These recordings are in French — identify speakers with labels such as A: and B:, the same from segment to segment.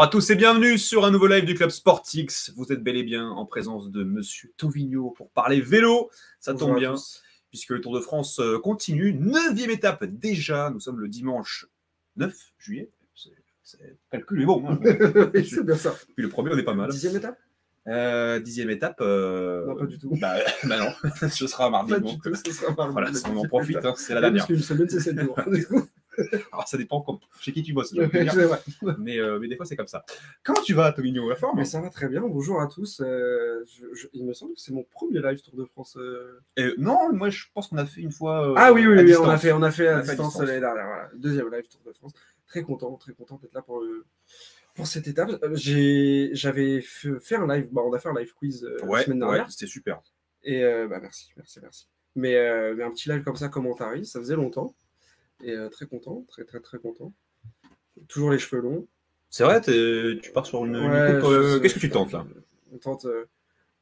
A: Bonjour à tous et bienvenue sur un nouveau live du club Sportix. Vous êtes bel et bien en présence de Monsieur Tovigno pour parler vélo. Ça
B: Bonjour
A: tombe bien puisque le Tour de France euh, continue. Neuvième étape déjà. Nous sommes le dimanche 9 juillet. C'est- calcul est bon. hein.
B: C'est bien ça.
A: Puis le premier, on est pas mal.
B: Dixième étape?
A: Euh, dixième étape. euh,
B: Non, pas du tout.
A: Bah, bah non, ce sera mardi.
B: Pas
A: bon.
B: du tout, ce sera mardi.
A: Voilà, on en profite, hein, c'est la dernière.
B: Parce qu'une semaine, c'est 7 jours.
A: Alors, ça dépend chez qui tu bosses. mais, euh, mais des fois, c'est comme ça. Comment tu vas, Tovigno La forme
B: Mais ça va très bien. Bonjour à tous. Euh, je- je- il me semble que c'est mon premier live Tour de France. euh.
A: Non, moi, je pense qu'on a fait une fois.
B: Ah oui, oui, oui, on a fait, on a fait
A: On
B: à
A: a fait à
B: distance
A: distance.
B: l'année dernière. Voilà. Deuxième live Tour de France. Très content, très content d'être là pour, le- pour cette étape. J'ai- J'avais fait un live, bah, on a fait un live quiz euh, la semaine
A: ouais,
B: dernière.
A: c'était super.
B: Et euh, bah, merci, merci, merci. Mais, euh, mais un petit live comme ça, commentaire, ça faisait longtemps. Et euh, très content, très, très, très content. Toujours les cheveux longs.
A: C'est vrai, tu pars sur une.
B: Ouais,
A: coupe, euh, Qu'est-ce que tu tentes là
B: On tente. euh,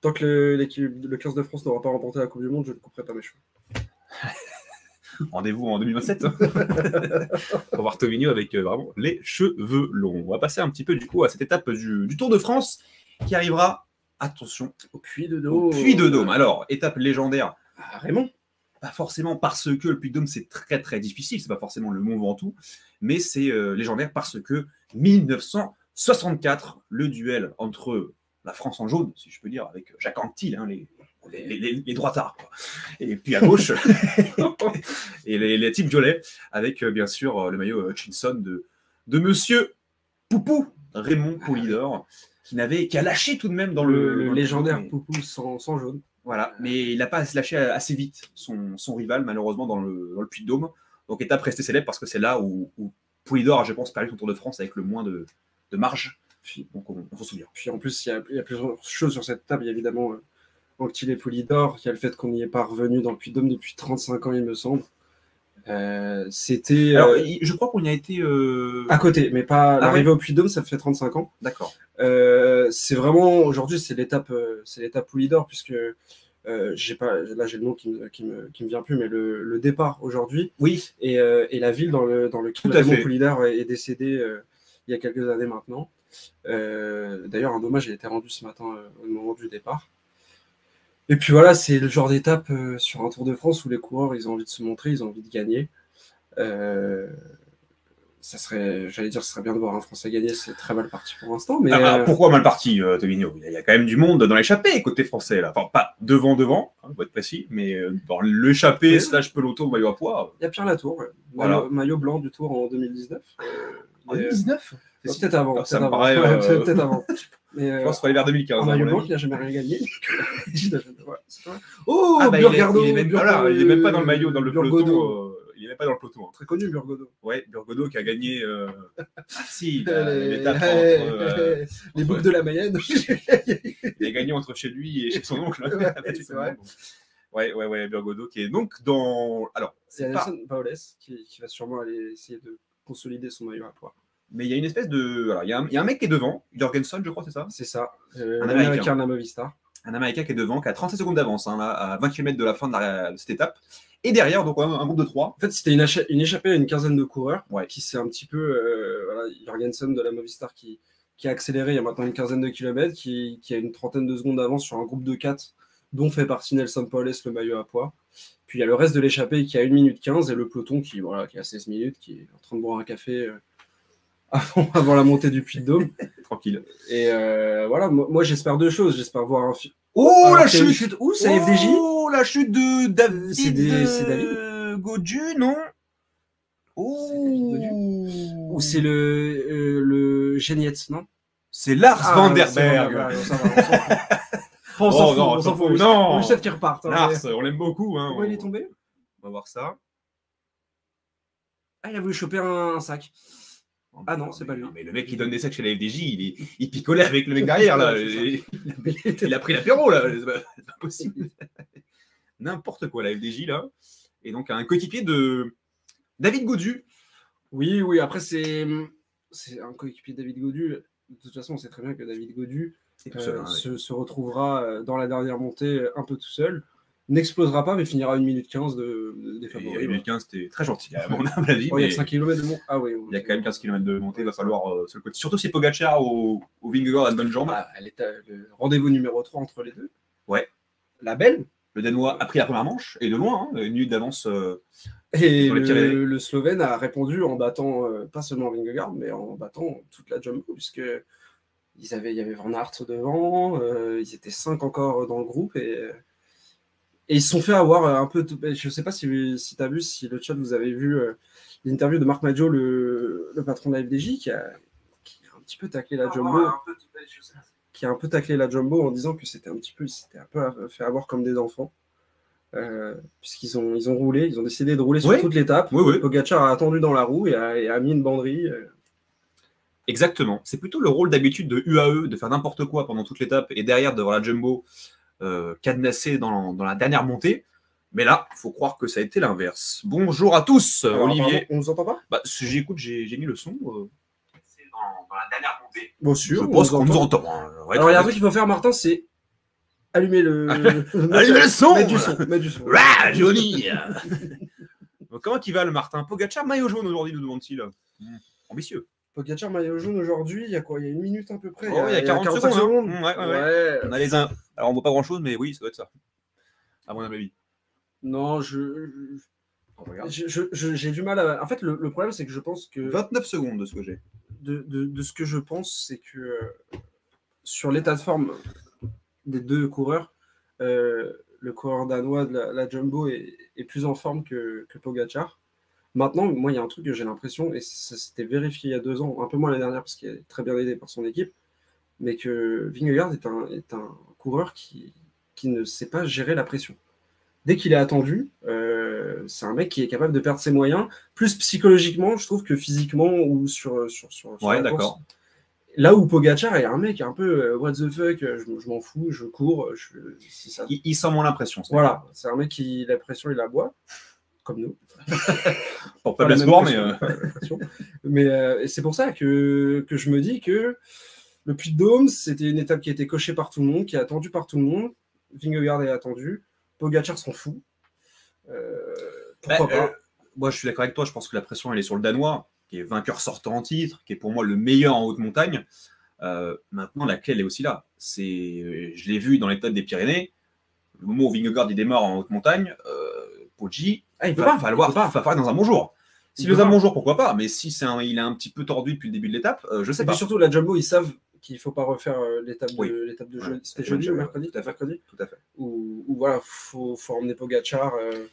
B: tant que le, l'équipe, le 15 de France n'aura pas remporté la Coupe du Monde, je ne couperai pas mes cheveux.
A: Rendez-vous en 2027 hein. pour voir Tovigno avec euh, vraiment les cheveux longs. On va passer un petit peu du coup à cette étape du, du Tour de France qui arrivera, attention,
B: Au puits de
A: au Puy de Dôme. Alors, étape légendaire,
B: Ah, Raymond
A: pas forcément parce que le Puy de Dôme c'est très très difficile, c'est pas forcément le Mont Ventoux, mais c'est euh, légendaire parce que 1964, le duel entre la France en jaune, si je peux dire, avec Jacques Anquetil, hein, les, les, les, les- les droitards, quoi. et puis à gauche, et les, les types violets, avec euh, bien sûr euh, le maillot Hutchinson de, de Monsieur Poupou, Raymond Poulidor, qui, n'avait, qui a lâché tout de même dans
B: le,
A: le,
B: le
A: dans
B: légendaire Poupou sans, sans jaune.
A: Voilà, mais il n'a pas lâché assez vite son, son rival, malheureusement, dans le, dans le Puy de Dôme. Donc, étape restée célèbre parce que c'est là où, où Poulidor a, je pense, perdu son Tour de France avec le moins de, de marge. Puis, donc, on, on s'en souvient.
B: Puis en plus, il y a, il y a plusieurs choses sur cette table. Il y a évidemment euh, Anctil et Poulidor. Il y a le fait qu'on n'y est pas revenu dans le Puy de Dôme depuis 35 ans, il me semble. Euh, C'était
A: Alors,
B: euh,
A: je crois qu'on y a été. euh,
B: à côté, mais pas
A: Ah
B: l'arrivée au Puy de Dôme, ça fait 35 ans.
A: D'accord.
B: C'est vraiment aujourd'hui c'est l'étape c'est l'étape Poulidor puisque j'ai pas là j'ai le nom qui me, qui me, qui me vient plus mais le, le départ aujourd'hui
A: Oui,
B: et, et la ville dans le dans lequel Raymond. Poulidor est, est décédé il y a quelques années maintenant. D'ailleurs un hommage a été rendu ce matin au moment du départ. Et puis voilà c'est le genre d'étape euh, sur un Tour de France où les coureurs ils ont envie de se montrer ils ont envie de gagner. Euh, ça serait, j'allais dire, ce serait bien de voir un Français gagner, c'est très mal parti pour l'instant, mais
A: Ah, ah,
B: euh,
A: pourquoi mal parti, euh, Tovigno Il y a- quand même du monde dans l'échappée côté français. Là. Enfin, pas devant, devant, hein, faut être précis, mais euh, dans l'échappée
B: Oui.
A: slash peloton maillot à poids.
B: Il y a Pierre Latour, ouais.
A: Voilà.
B: maillot, maillot blanc du Tour en 2019. Euh,
A: En
B: mais, euh,
A: 2019
B: peut-être avant.
A: Ça
B: peut-être
A: me
B: avant.
A: euh,
B: peut-être avant. Mais, euh,
A: Je pense qu'il aller vers 2015.
B: un
A: à
B: maillot
A: mon
B: blanc
A: avis.
B: qui n'a jamais rien gagné. Oh,
A: Ah, bah, il, est,
B: Burgado,
A: il est même,
B: Burgado,
A: voilà, il est même pas dans le maillot, dans le peloton. euh, il est même pas dans le peloton. hein.
B: Très connu, Burgodo.
A: Ouais, Burgodo qui a gagné. euh, Ah, si, a-
B: les,
A: l'étape entre,
B: les
A: entre-
B: boucles de la Mayenne.
A: il a gagné entre chez lui et chez son oncle.
B: Ouais, c'est vrai.
A: Ouais, ouais, ouais, Burgodo qui est donc dans. Alors,
B: C'est
A: c'est pas.
B: Nelson Paoles qui, qui va sûrement aller essayer de consolider son maillot à poids.
A: Mais il y a une espèce de. Alors, il y, a un- il y a un mec qui est devant, Jorgensen, je crois, c'est ça?
B: C'est ça. Euh,
A: Un Américain.
B: de la Movistar.
A: Un Américain qui est devant, qui a 37 secondes d'avance, hein, à 20 km de la fin de, la- de cette étape. Et derrière, donc, un, un groupe de 3.
B: En fait, c'était une, écha- une échappée à une quinzaine de coureurs
A: Ouais.
B: qui s'est un petit peu. Euh, voilà, Jorgensen de la Movistar qui, qui a accéléré il y a maintenant une quinzaine de kilomètres, qui, qui a une trentaine de secondes d'avance sur un groupe de 4, dont fait partie Nelson Paoles, le maillot à poids. Puis il y a le reste de l'échappée qui a 1 minute 15 et le peloton qui, voilà, qui a 16 minutes, qui est en train de boire un café euh, avant, avant la montée du Puy de Dôme.
A: Tranquille.
B: Et euh, voilà, moi, moi, j'espère deux choses. J'espère voir un film.
A: Oh,
B: Alors,
A: la chute
B: Où? C'est FDJ
A: Oh, la chute de David.
B: C'est des- c'est David
A: euh, Godu, non? Oh
B: Ou c'est le, euh, le Genietz, non?
A: C'est Lars
B: Ah,
A: van der Berg.
B: on va, on s'en fout. On s'en
A: Oh,
B: fout,
A: non,
B: on. On qu'il reparte. hein,
A: Lars, on l'aime beaucoup. Hein.
B: Pourquoi il est
A: on...
B: tombé?
A: On va voir ça.
B: Ah, il a voulu choper un, un sac. Ah non, c'est pas lui.
A: Mais le mec qui donne des sacs chez la FDJ, il, est- il picolait avec le mec derrière. là. Il a pris l'apéro là. C'est pas, possible. N'importe quoi, la FDJ là. Et donc un coéquipier de David Godu.
B: Oui, oui, après, c'est un coéquipier de David Godu. De toute façon, on sait très bien que David Godu euh,
A: seul, hein, ouais.
B: se, se retrouvera euh, dans la dernière montée euh, un peu tout seul. N'explosera pas, mais finira à 1 minute 15 de, de- des favoris.
A: 1
B: ouais.
A: minute 15, c'était très gentil, à mon humble avis.
B: Oh, il y a
A: mais
B: 5 km de mon. Ah oui.
A: il y a quand même 15 km de montée, il va falloir euh, se le côté. Surtout si Pogacar au, au Vingegaard a de bonnes jambes.
B: Bah, elle est à- le rendez-vous numéro 3 entre les deux.
A: Ouais.
B: La belle.
A: Le Danois a pris la première manche, et de loin, hein, une minute d'avance. euh,
B: Et le, le Slovène a répondu en battant euh, pas seulement Vingegaard, mais en battant toute la jumbo, puisque ils avaient, il y avait Van Aert devant, euh, ils étaient cinq encore dans le groupe et, et ils se sont fait avoir un peu. Je sais pas si, si tu as vu, si le chat vous avez vu euh, l'interview de Marc Maggio, le, le patron de la FDJ, qui a, qui a un petit peu taclé la jumbo. Qui a un peu taclé la jumbo en disant que c'était un petit peu, ils s'étaient un peu fait avoir comme des enfants. Euh, puisqu'ils ont, ils ont roulé, ils ont décidé de rouler sur
A: Oui.
B: toute l'étape.
A: Oui, oui.
B: Pogacar a attendu dans la roue et a, et a mis une banderie. euh.
A: Exactement. C'est plutôt le rôle d'habitude de UAE de faire n'importe quoi pendant toute l'étape et derrière de voir la jumbo euh, cadenassée dans, dans la dernière montée. Mais là, faut croire que ça a été l'inverse. Bonjour à tous,
B: Alors,
A: Olivier.
B: On vous entend pas?
A: Bah, si j'écoute, j'ai j'ai mis le son. euh, C'est dans, dans la dernière montée.
B: Bon,
A: Je
B: sûr.
A: pense
B: on
A: qu'on
B: vous
A: nous
B: entend.
A: entend. hein. Ouais,
B: Alors, il y a un truc qu'il faut faire, Martin, c'est allumer le.
A: Allumez le son
B: Mettre du son. Mettre du son.
A: Rah, Johnny Donc, Comment il va le Martin? Pogacar, maillot jaune aujourd'hui, nous demande-t-il. Hmm, Ambitieux.
B: Pogacar maillot jaune aujourd'hui, il y a quoi Il y a une minute à peu près.
A: Oh, il y a 40 secondes, hein. Ouais, ouais. On a les uns. Alors on voit pas grand chose, mais oui, ça doit être ça. À mon avis.
B: Non, je. Je- J'ai du mal à. En fait, le, le problème, c'est que je pense que.
A: 29 secondes de ce que j'ai.
B: de, de- de ce que je pense, c'est que euh, sur l'état de forme des deux coureurs, euh, le coureur danois de la, la Jumbo est, est plus en forme que, que Pogacar. Maintenant, moi, il y a un truc que j'ai l'impression, et ça s'était vérifié il y a deux ans, un peu moins l'année dernière parce qu'il est très bien aidé par son équipe, mais que Vingegaard est un, est un coureur qui, qui ne sait pas gérer la pression. Dès qu'il est attendu, euh, c'est un mec qui est capable de perdre ses moyens, plus psychologiquement, je trouve, que physiquement ou sur, sur, sur, sur
A: Ouais, d'accord.
B: Là où Pogacar est un mec un peu euh, what the fuck, euh, je, je m'en fous, je cours, je, c'est ça.
A: Il, il sent moins l'impression.
B: Voilà, c'est un mec qui la pression il la boit, comme nous.
A: Pour
B: Pas
A: le sport, mais. euh.
B: Mais euh, c'est pour ça que, que je me dis que le Puy de Dôme, c'était une étape qui a été cochée par tout le monde, qui est attendue par tout le monde. Vingegaard est attendu, Pogacar s'en fout. Euh, pourquoi
A: bah,
B: pas
A: moi, je suis d'accord avec toi. Je pense que la pression, elle est sur le Danois, qui est vainqueur sortant en titre, qui est pour moi le meilleur en haute montagne. Euh, maintenant, la clé, elle est aussi là. C'est, je l'ai vu dans l'étape des Pyrénées. Le moment où Vingegaard il démarre en haute montagne, euh, Poggi,
B: Ah, il
A: va
B: pas,
A: falloir,
B: pas.
A: va falloir dans un bon jour.
B: Il
A: S'il
B: peut
A: est dans un bon jour, pourquoi pas Mais si c'est un, il est un petit peu tordu depuis le début de l'étape, euh, je sais
B: Et
A: pas.
B: puis surtout, la Jumbo, ils savent qu'il ne faut pas refaire euh, l'étape de, l'étape de
A: Ouais,
B: jeudi. C'était jeudi ou mercredi?
A: Tout à fait.
B: mercredi?
A: Tout à fait.
B: où, où voilà, faut, faut emmener Pogacar euh,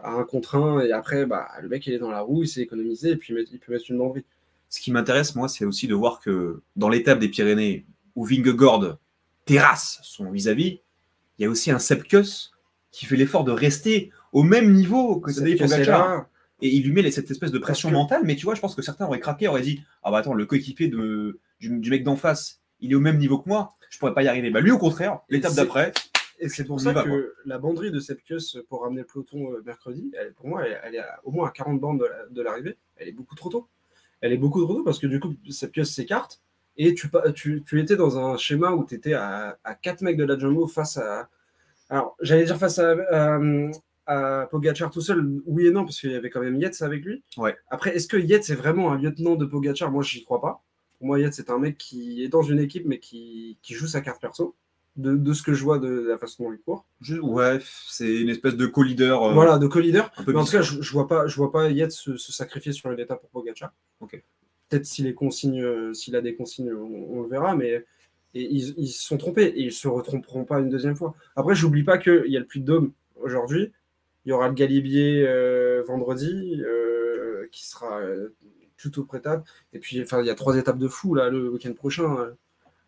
B: à un contre un et après, bah, le mec il est dans la roue, il s'est économisé et puis il peut mettre une banderie.
A: Ce qui m'intéresse, moi, c'est aussi de voir que dans l'étape des Pyrénées, où Vingegaard terrasse son vis-à-vis, il y a aussi un Sepkus qui fait l'effort de rester au même niveau que Tadej Pogacar. Et il lui met cette espèce de pression
B: que-
A: mentale, mais tu vois, je pense que certains auraient craqué, auraient dit Ah bah attends, le coéquipier de, du, du mec d'en face, il est au même niveau que moi, je pourrais pas y arriver. Bah lui, au contraire, l'étape d'après,
B: Et c'est pour ça
A: va,
B: que
A: quoi.
B: la banderie de Sepkus pour ramener le peloton euh, mercredi, elle, pour moi, elle, elle est à- au moins à 40 bandes de la- de l'arrivée. elle est beaucoup trop tôt. Elle est beaucoup trop tôt parce que du coup, Sepkus s'écarte et tu, tu, tu étais dans un schéma où tu étais à, à 4 mecs de la Jumbo face à. Alors, j'allais dire face à, à Pogacar tout seul, oui et non, parce qu'il y avait quand même Yates avec lui.
A: Ouais.
B: Après, est-ce que Yates est vraiment un lieutenant de Pogacar? Moi, j'y crois pas. Pour moi, Yates, c'est un mec qui est dans une équipe, mais qui, qui joue sa carte perso. De, de ce que je vois de la façon dont il court.
A: ouais, c'est une espèce de co-leader. euh,
B: Voilà, de co-leader. Mais en tout cas, je, je vois pas, je vois pas Yates se, se sacrifier sur une étape pour Pogacar.
A: Ok.
B: Peut-être s'il consignes, euh, s'il a des consignes, on, on le verra, mais et ils, ils se sont trompés et ils se retromperont pas une deuxième fois. Après, j'oublie pas qu'il y a le Puy de Dôme aujourd'hui. Il y aura le Galibier euh, vendredi euh, qui sera euh, tout au prétable. Et puis, enfin, il y a trois étapes de fou là le week-end prochain. euh.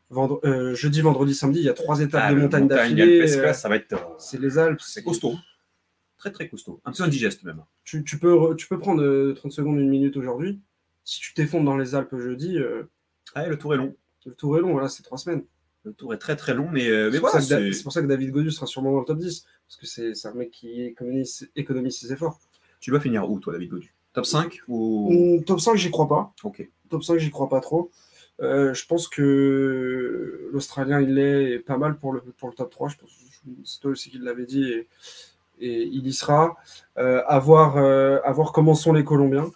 B: Vendre- jeudi, vendredi, samedi, il y a trois étapes
A: ah,
B: de montagne d'affilée.
A: Ça va être.
B: C'est les Alpes.
A: C'est costaud. Très très costaud. Un peu indigeste même.
B: tu, tu peux, tu peux prendre euh, 30 secondes, une minute aujourd'hui. Si tu t'effondres dans les Alpes jeudi,
A: Ah, le tour est long.
B: Le tour est long, voilà, c'est trois semaines.
A: Le tour est très très long, mais, euh, mais
B: C'est pour,
A: voilà,
B: ça que Da-
A: c'est-
B: pour ça que David Godu sera sûrement dans le top 10, parce que c'est un mec qui économise, économise ses efforts.
A: tu dois finir où toi, David Godu? Top 5 ou
B: Hum, top 5, j'y crois pas.
A: Ok.
B: Top 5, j'y crois pas trop. Euh, je pense que l'Australien, il est pas mal pour le, pour le top 3. Je pense c'est toi aussi qui l'avait dit et, et il y sera. Euh, à, voir, euh, à voir comment sont les Colombiens.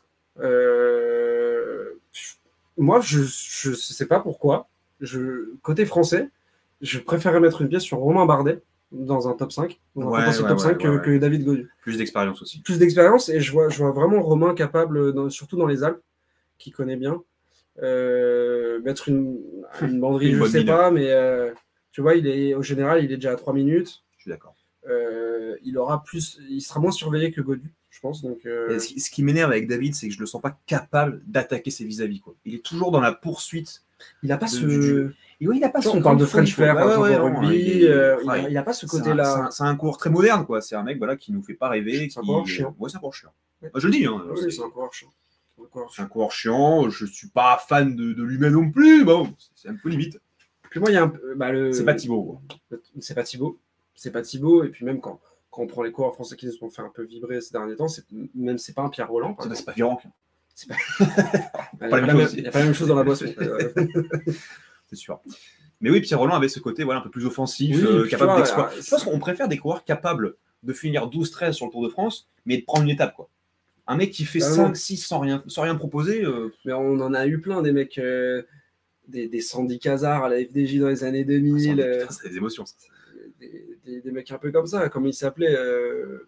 B: Moi, je ne sais pas pourquoi. Je, côté français, je préférerais mettre une pièce sur Romain Bardet dans un top 5, dans un
A: Ouais,
B: potentiel
A: ouais,
B: top
A: ouais,
B: 5 que, David Godu.
A: Plus d'expérience aussi.
B: Plus d'expérience et je vois, je vois vraiment Romain capable, dans- surtout dans les Alpes, qui connaît bien, euh, mettre une, une banderie,
A: Une
B: je
A: bonne
B: sais pas, mais euh, tu vois, il est, au général, il est déjà à 3 minutes.
A: Je suis d'accord.
B: Euh, il aura plus, il sera moins surveillé que Godu, je pense. Donc, euh,
A: Ce qui, m'énerve avec David, c'est que je le sens pas capable d'attaquer ses vis-à-vis. Il est toujours dans la poursuite.
B: il a pas
A: de-
B: ce.
A: du. Et il pas
B: on parle de French rugby.
A: est-
B: euh, il,
A: ouais,
B: a, il a pas ce
A: C'est un- c'est
B: côté-là.
A: un, c'est un cours très moderne, quoi. C'est un mec voilà, qui nous fait pas rêver.
B: C'est un coureur chiant.
A: Ouais, c'est un chiant. Bah, je le dis. Hein,
B: Oui,
A: c'est-
B: un coureur chiant.
A: C'est un coureur chiant. Je suis pas fan de, de lui-même non plus. Bon, c'est un peu limite.
B: Puis moi, il y a un. Bah, le...
A: C'est pas Thibaut.
B: C'est pas Thibaut. C'est pas Thibaut. Et puis même quand, quand on prend les coureurs français qui nous ont fait un peu vibrer ces derniers temps, même c'est pas un Pierre Roland.
A: C'est pas
B: Il n'y a,
A: pas
B: il y a pas la même chose dans la boisson.
A: C'est sûr. Mais oui, Pierre Roland avait ce côté voilà, un peu plus offensif,
B: Oui,
A: euh, capable d'exploiter.
B: euh,
A: Je pense qu'on préfère des coureurs capables de finir 12-13 sur le Tour de France, mais de prendre une étape. quoi. Un mec qui fait
B: Ah non.
A: 5-6 sans rien, sans rien proposer, euh,
B: Mais on en a eu plein des mecs, euh, des, des Sandy Cazard à la FDJ dans les années 2000,
A: putain,
B: euh,
A: c'est des émotions. ça.
B: des, des- des mecs un peu comme ça. Comment il s'appelait euh,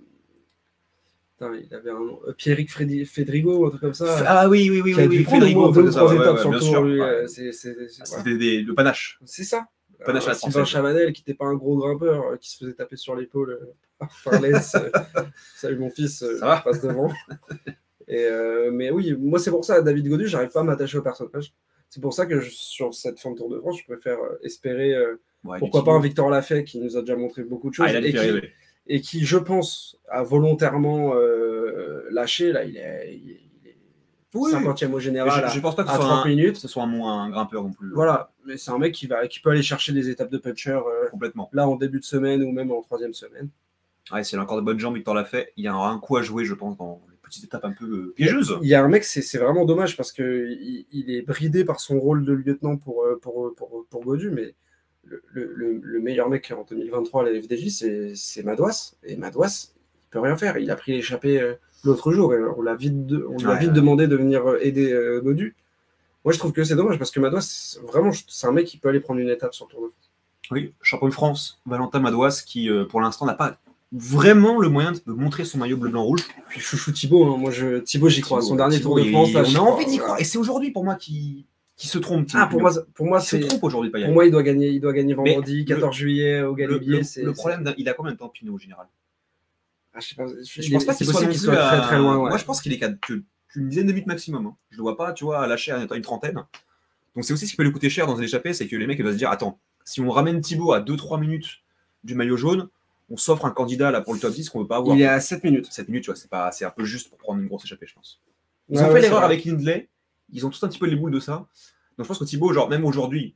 B: putain, il avait un nom. euh, Pierrick Frédi- Fedrigo, un truc comme ça.
A: Ah oui, oui, oui,
B: qui
A: oui, oui,
B: deux trois
A: ouais,
B: étapes
A: ouais,
B: sur le
A: bien
B: tour.
A: C'était le panache.
B: C'est ça.
A: Panache à
B: Sylvain. Chavanel, qui n'était pas un gros grimpeur, euh, qui se faisait taper sur l'épaule par Les. euh, Salut mon fils,
A: Ça va
B: je passe devant. Et, euh, mais oui, moi c'est pour ça, David Godu, j'arrive pas à m'attacher au personnage. C'est pour ça que je- sur cette fin de Tour de France, je préfère espérer, euh,
A: Ouais,
B: pourquoi pas un. Victor Lafay qui nous a déjà montré beaucoup de choses
A: Ah, a
B: et, qui,
A: rêver.
B: et qui, je pense, a volontairement euh, lâché. Là, il est, il est- il est
A: Oui.
B: 50e au général
A: Je, je pense pas que
B: à
A: ce soit,
B: 30
A: un,
B: minutes.
A: que ce soit un, un grimpeur non plus. euh,
B: Voilà, mais c'est un mec qui, va, qui peut aller chercher des étapes de puncher euh,
A: Complètement.
B: là en début de semaine ou même en troisième semaine.
A: Ouais, a encore de bonnes jambes, Victor l'a fait. Il y a un coup à jouer, je pense, dans les petites étapes un peu euh, piégeuses.
B: Il y a un mec, c'est c'est vraiment dommage parce que il, est bridé par son rôle de lieutenant pour, euh, pour, pour, pour Godu, mais le, le- le- le meilleur mec en 2023 à la FDJ, c'est Madouas. Et Madouas, il peut rien faire. Il a pris l'échappée euh, l'autre jour et on l'a vite, de- on lui a
A: Ouais,
B: vite
A: ouais.
B: demandé de venir euh, aider euh, Godu. Moi, je trouve que c'est dommage parce que Madouas, vraiment, c'est un mec qui peut aller prendre une étape sur le Tour de France.
A: Oui, champion de France, Valentin Madouas, qui euh, pour l'instant n'a pas vraiment le moyen de montrer son maillot bleu-blanc-rouge.
B: Puis chouchou Thibaut, hein. moi, je, Thibaut, j'y crois. Son dernier Tour de
A: Thibaut,
B: France, là,
A: on a envie d'y croire. Et c'est aujourd'hui pour moi qui, qui se trompe.
B: Ah, pour moi, pour moi, c'est.
A: trompe aujourd'hui
B: Pour moi, il doit gagner, il doit gagner
A: Mais
B: vendredi,
A: le-
B: 14 juillet au Galibier.
A: le- le problème, il a combien de temps Pinot au général?
B: Ah, je sais pas, je,
A: Je pense pas qu'il soit, à-
B: très très loin. ouais.
A: Moi, je pense qu'il est qu'à qu'une dizaine de minutes maximum. hein. Je le vois pas, tu vois, lâcher à une trentaine. Donc c'est aussi ce qui peut lui coûter cher dans un échappée, c'est que les mecs ils doivent se dire attends, si on ramène Thibaut à 2-3 minutes du maillot jaune, on s'offre un candidat là pour le top 10 qu'on veut pas avoir.
B: Il est à 7 minutes.
A: 7 minutes, tu vois, c'est pas, c'est un peu juste pour prendre une grosse échappée, je pense. Ils
B: Ouais,
A: ont
B: ouais,
A: fait l'erreur avec Lindley. Ils ont tous un petit peu les boules de ça. Donc je pense que Thibaut, genre, même aujourd'hui,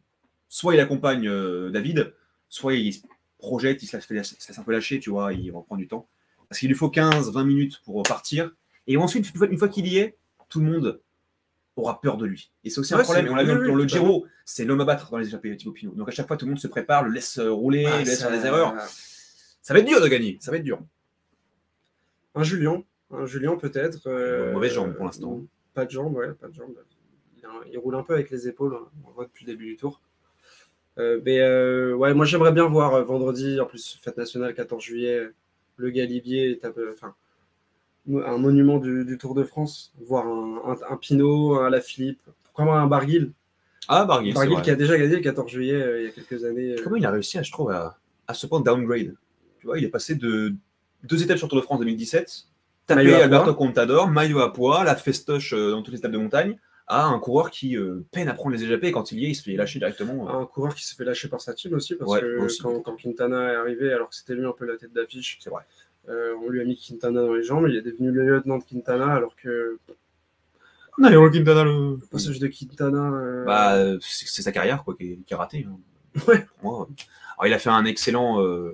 A: soit il accompagne euh, David, soit il se projette, il se laisse, se laisse un peu lâcher, tu vois, il va prendre du temps. Parce qu'il lui faut 15-20 minutes pour partir. Et ensuite, une fois, qu'il y est, tout le monde aura peur de lui. Et c'est aussi un problème. on l'a vu dans le Giro, c'est l'homme à battre dans les échappées, Thibaut Pinot. Donc à chaque fois, tout le monde se prépare, le laisse euh, rouler,
B: Ah,
A: le laisse
B: ça-
A: faire des erreurs. Ça va être dur de gagner, ça va être dur.
B: Un Julien, un Julien peut-être. euh,
A: Mauvaise jambe pour l'instant.
B: Pas de jambe, ouais, pas de jambe. Il, roule un peu avec les épaules, hein, on voit depuis le début du tour. Euh, mais euh, ouais, moi j'aimerais bien voir euh, vendredi, en plus fête nationale 14 juillet, le Galibier, étape, un monument du, du Tour de France, voir un, un, un Pinot, un Lafilippe, pourquoi pas un Barguil.
A: Ah, Barguil,
B: Barguil qui a déjà gagné le 14 juillet il y a quelques années.
A: Comment il a réussi, à, je trouve, à, à ce point de downgrade? Tu vois, il est passé de deux étapes sur Tour de France 2017, taper Alberto. Contador, maillot à poids, la festoche euh, dans toutes les étapes de montagne, à un coureur qui euh, peine à prendre les échappées et quand il y est, il se fait lâcher directement. euh.
B: Un coureur qui s'est fait lâcher par sa team aussi, parce
A: Ouais,
B: que
A: aussi.
B: quand, quand Quintana est arrivé, alors que c'était lui un peu la tête d'affiche,
A: C'est vrai.
B: euh, on lui a mis Quintana dans les jambes, il est devenu le lieutenant de Quintana, alors que
A: Nairo Quintana, le...
B: le passage de Quintana.
A: Bah, c'est sa carrière quoi, qui, est, qui est ratée. hein.
B: Ouais.
A: Moi. Alors, il a fait un excellent. je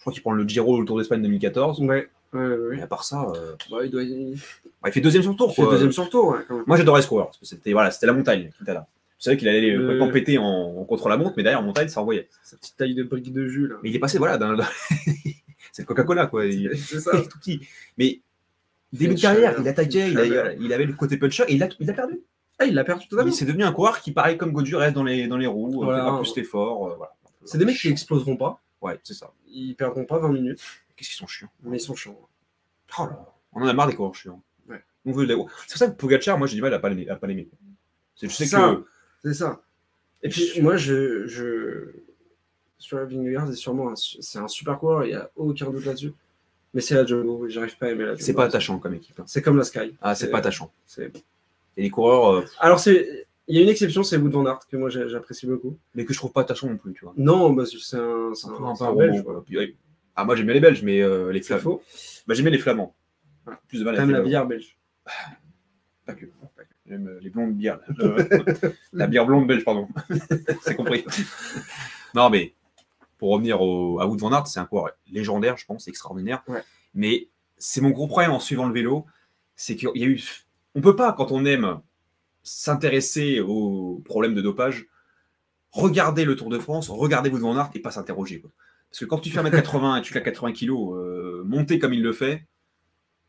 A: crois qu'il prend le Giro le Tour d'Espagne 2014.
B: ouais, ouais, ouais, ouais.
A: Mais à part ça, euh,
B: Bah, il doit il
A: bah, il fait deuxième sur le tour.
B: fait
A: quoi.
B: deuxième sur le tour, ouais, quand même.
A: Moi, j'adorais ce coureur parce que c'était voilà, c'était la montagne, Quintana. Tu savais qu'il allait
B: Le-
A: complètement péter en, en contre-la-montre, mais derrière en montagne, ça envoyait.
B: Sa petite taille de brique de jus, là.
A: Mais il est passé, voilà, dans, dans- c'est le Coca-Cola, quoi. Il,
B: C'est ça.
A: il est tout petit. Mais début de
B: Fait
A: carrière, il attaquait, il,
B: fait
A: a-
B: chaleur.
A: il avait le côté puncher et il a, il a perdu.
B: Ah, il l'a perdu totalement.
A: Il s'est devenu un coureur qui, pareil comme Godu, reste dans les, dans les roues, euh,
B: Voilà.
A: fait pas plus d'efforts. euh, voilà.
B: C'est des mecs qui exploseront pas.
A: Ouais, c'est ça.
B: Ils perdront pas 20 minutes,
A: Qu'est-ce qu'ils sont chiants.
B: mais ils sont chiants.
A: Oh là, on en a marre des coureurs chiants.
B: Ouais.
A: On veut les- C'est pour ça que Pogacar, moi j'ai du mal à pas l'aimer. C'est-
B: Ça.
A: que.
B: C'est ça. Et puis,
A: je-
B: moi, je, je... Sur la Vingegaard, c'est sûrement un, c'est un super coureur, il n'y a aucun doute là-dessus. Mais c'est la Jumbo, j'arrive pas à aimer la.
A: C'est pas attachant comme équipe. hein.
B: C'est comme la Sky.
A: Ah, c'est pas attachant. Et les coureurs, euh,
B: Alors, c'est... il y a une exception, c'est Wood van Aert, que moi j'apprécie beaucoup.
A: mais que je trouve pas attachant non plus, tu vois.
B: Non, bah, c'est un, c'est
A: Un
B: un,
A: un,
B: un Belge.
A: robot,
B: quoi.
A: quoi. Puis, ouais. Ah, moi j'aime bien les Belges, mais euh, les
B: C'est
A: Flamands.
B: faux.
A: Bah, j'aimais les Flamands. Plus de mal avec
B: la
A: les
B: bière belge.
A: Pas que. pas que. J'aime euh, les blondes bières. Le- la bière blonde belge, pardon. c'est compris. non, mais pour revenir au, à Wood van Aert, c'est un coureur légendaire, je pense, extraordinaire.
B: Ouais.
A: Mais c'est mon gros problème en suivant le vélo, c'est qu'il y a eu. On peut pas, quand on aime s'intéresser aux problèmes de dopage, regarder le Tour de France, regarder Wood van Aert et pas s'interroger. Parce que quand tu fais 1m80 et tu fais 80 kg, euh, monter comme il le fait,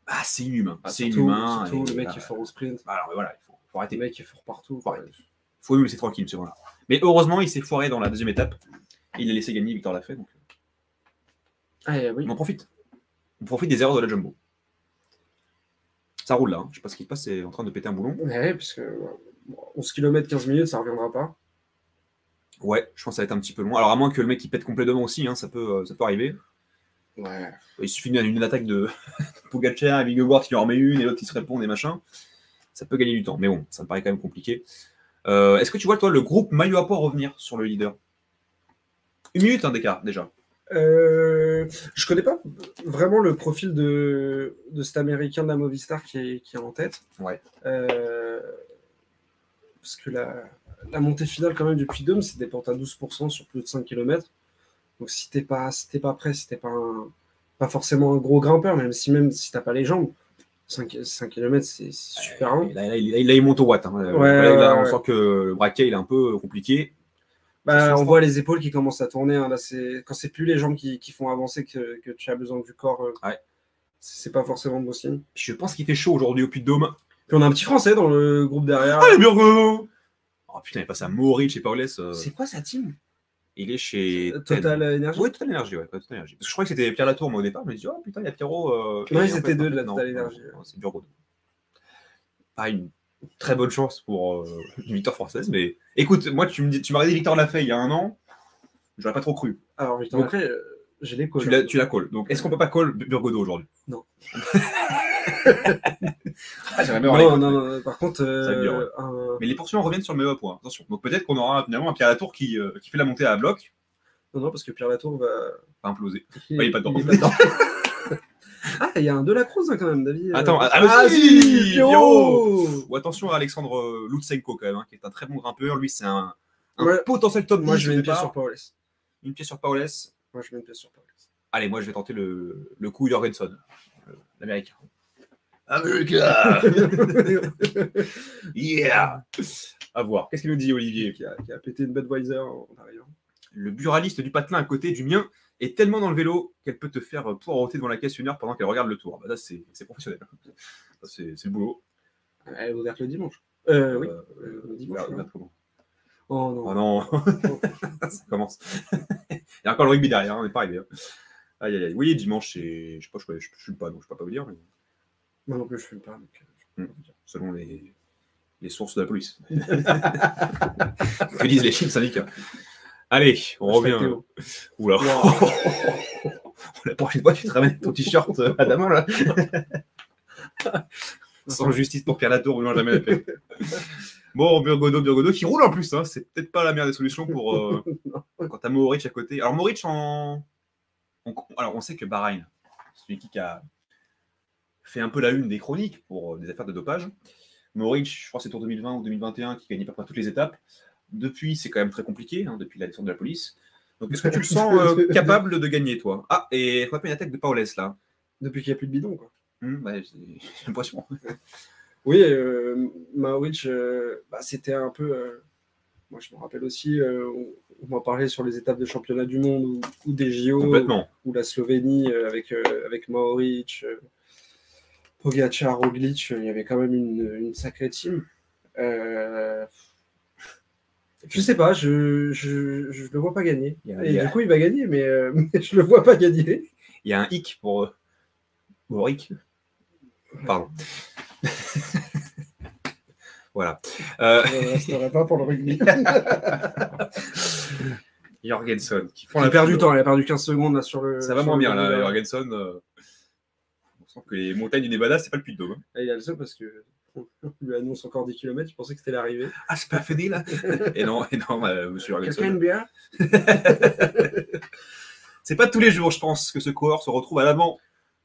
A: bah, c'est inhumain.
B: Ah,
A: c'est inhumain.
B: surtout
A: et,
B: le mec
A: bah,
B: est fort au sprint.
A: bah, alors, voilà, il faut, faut arrêter.
B: Le mec est fort partout.
A: Faut arrêter. faut nous laisser tranquille, ce là Mais heureusement, il s'est foiré dans la deuxième étape. Et il a laissé gagner Victor Lafay. Donc,
B: Ah, eh oui.
A: on en profite. On profite des erreurs de la Jumbo. Ça roule là. hein. Je sais pas ce qui se passe, c'est en train de péter un boulon.
B: Ouais, parce que bon, 11 km, 15 minutes, ça reviendra pas.
A: Ouais, je pense que ça va être un petit peu loin. Alors, à moins que le mec il pète complètement aussi, hein, ça, peut, euh, ça peut arriver.
B: Ouais.
A: Il suffit d'une une attaque de Pogacar et Vingegaard qui lui en remet une et l'autre qui se répond et machin. Ça peut gagner du temps. Mais bon, ça me paraît quand même compliqué. Euh, Est-ce que tu vois, toi, le groupe maillot à poids revenir sur le leader? Une minute hein, d'écart déjà.
B: Euh, je connais pas vraiment le profil de, de cet américain de la Movistar qui est, qui est en tête.
A: Ouais.
B: Euh, parce que la, la montée finale, quand même, du Puy Dôme, c'est des pentes à 12% sur plus de 5 km. Donc, si t'es pas, si t'es pas prêt, si t'es pas, un- pas forcément un gros grimpeur, même si, même si t'as pas les jambes, 5, 5 km, c'est super long.
A: Là, là, il, là, il monte au watt. hein. Euh,
B: Ouais,
A: là, là,
B: ouais,
A: on
B: ouais.
A: sent que le braquet il est un peu compliqué.
B: Bah, on voit les épaules qui commencent à tourner. hein. Là, c'est quand c'est plus les jambes qui, qui font avancer que, que tu as besoin du corps. euh,
A: Ouais.
B: C'est pas forcément bon signe.
A: Je pense qu'il fait chaud aujourd'hui au Puy de Dôme.
B: Puis on a un petit français dans le groupe derrière.
A: Les Burgos Oh putain, il est passé à Maurice chez Paulès. euh,
B: c'est quoi sa team?
A: Il est chez.
B: Total. Énergie
A: Ouais, Total Énergie, ouais. Total. Parce que je croyais que c'était Pierre Latour, moi, au départ. Je me dis, oh putain, il y a Pierrot. euh,
B: Ouais,
A: et en fait,
B: deux de la
A: non,
B: Total
A: non,
B: Énergie,
A: non, C'est Burgos. Pas une très bonne chance pour euh, une victoire française, mais écoute, moi, tu me dis, tu m'aurais dit Victor Lafay il y a un an, j'aurais pas trop cru.
B: Alors, Victor,
A: Donc,
B: après, euh, j'ai les.
A: Tu la, tu la calls. Donc, est-ce qu'on peut pas call Burgodo aujourd'hui?
B: Non.
A: ah, j'aimerais bien avoir
B: Non, non,
A: calls.
B: non, par contre,
A: dire,
B: euh, un-
A: Mais les portions reviennent sur le meilleur point. Attention. Donc, peut-être qu'on aura finalement un Pierre Latour qui, euh, qui fait la montée à bloc,
B: non, non, parce que Pierre Latour va.
A: pas imploser.
B: Il,
A: Ouais, il est pas dedans.
B: ah, il y a un Delacruz hein, quand même, David.
A: Attends,
B: Euh,
A: ah, ah, si,
B: Pierrot
A: Ou attention à Alexandre Lutsenko quand même, hein, qui est un très bon grimpeur. Lui, c'est un, un
B: Ouais.
A: potentiel top 10.
B: Moi, je mets une pièce sur Paoles.
A: Une pièce sur Paoles.
B: Moi, je mets une pièce sur Paoles.
A: Allez, moi, je vais tenter le, le coup Jorgensen, l'américain. America Yeah À voir. Qu'est-ce qu'il nous dit, Olivier
B: qui, a, qui a pété une Budweiser en arrivant.
A: Le buraliste du patelin à côté du mien est tellement dans le vélo qu'elle peut te faire poireauter devant la caisse une heure pendant qu'elle regarde le tour. Bah, là, c'est c'est professionnel. C'est c'est le boulot.
B: Elle est ouverte le dimanche. Euh, oui.
A: Euh,
B: Euh,
A: euh,
B: dimanche,
A: ouvert-
B: ouais.
A: ouvert comment
B: Oh non.
A: Oh non Ça commence. Il y a encore le rugby derrière, hein, on n'est pas arrivé. hein. Aïe, aïe, aïe. Oui, dimanche, c'est. Je sais pas, je, je, je fume pas, donc je peux pas vous dire, mais
B: Moi non plus, je fume pas. donc, euh,
A: Hmm. selon les, les sources de la police. que disent les chiffres syndicats Allez, on
B: Hashtag
A: revient.
B: Théo.
A: Oula. La prochaine fois, tu te ramènes ton t-shirt euh, adamant là. Sans justice pour Pierre Latour, non jamais la paix. Bon, Burgodo, Burgodo, qui roule en plus, hein. c'est peut-être pas la meilleure des solutions pour euh, quand t'as Mohoric à côté. Alors Mohoric en, on- alors on sait que Bahreïn, équipe qui a fait un peu la une des chroniques pour euh, des affaires de dopage. Mohoric, je crois que c'est Tour 2020 ou 2021 qui gagnait pas toutes les étapes. Depuis, c'est quand même très compliqué, hein, depuis la descente de la police. Donc est-ce que tu le sens euh, capable de gagner, toi? Ah, et pas une attaque de Paoles là.
B: Depuis qu'il n'y a plus de bidon, quoi.
A: Hum, ouais, j'ai l'impression.
B: Oui, euh, Maoric, euh, bah, c'était un peu. Moi, je me rappelle aussi, on, on m'en parlait sur les étapes de championnat du monde ou, ou des JO,
A: Complètement.
B: ou la Slovénie avec, avec Pogacar, Roglic, il y avait quand même une, une sacrée team. Euh, je sais pas, je, je, je le vois pas gagner.
A: A-
B: Et
A: a-
B: du coup, il va gagner, mais, euh, mais je le vois pas gagner.
A: Il y a un hic pour euh, Boric. Pardon. voilà. Euh,
B: Je ne pas pour le rugby.
A: Jorgensen qui font
B: Il a perdu du temps, il a perdu 15 secondes là, sur le.
A: Ça va moins bien là. Jorgensen. Sent que les montagnes du Nevada, c'est pas le puy de Dôme. hein.
B: Et il y a le seul parce que on lui annonce encore 10 km, je pensais que c'était l'arrivée.
A: Ah, c'est pas fini là Et non, et non, euh, monsieur
B: Quelqu'un
A: Jorgensen.
B: bien?
A: C'est pas tous les jours, je pense, que ce coureur se retrouve à l'avant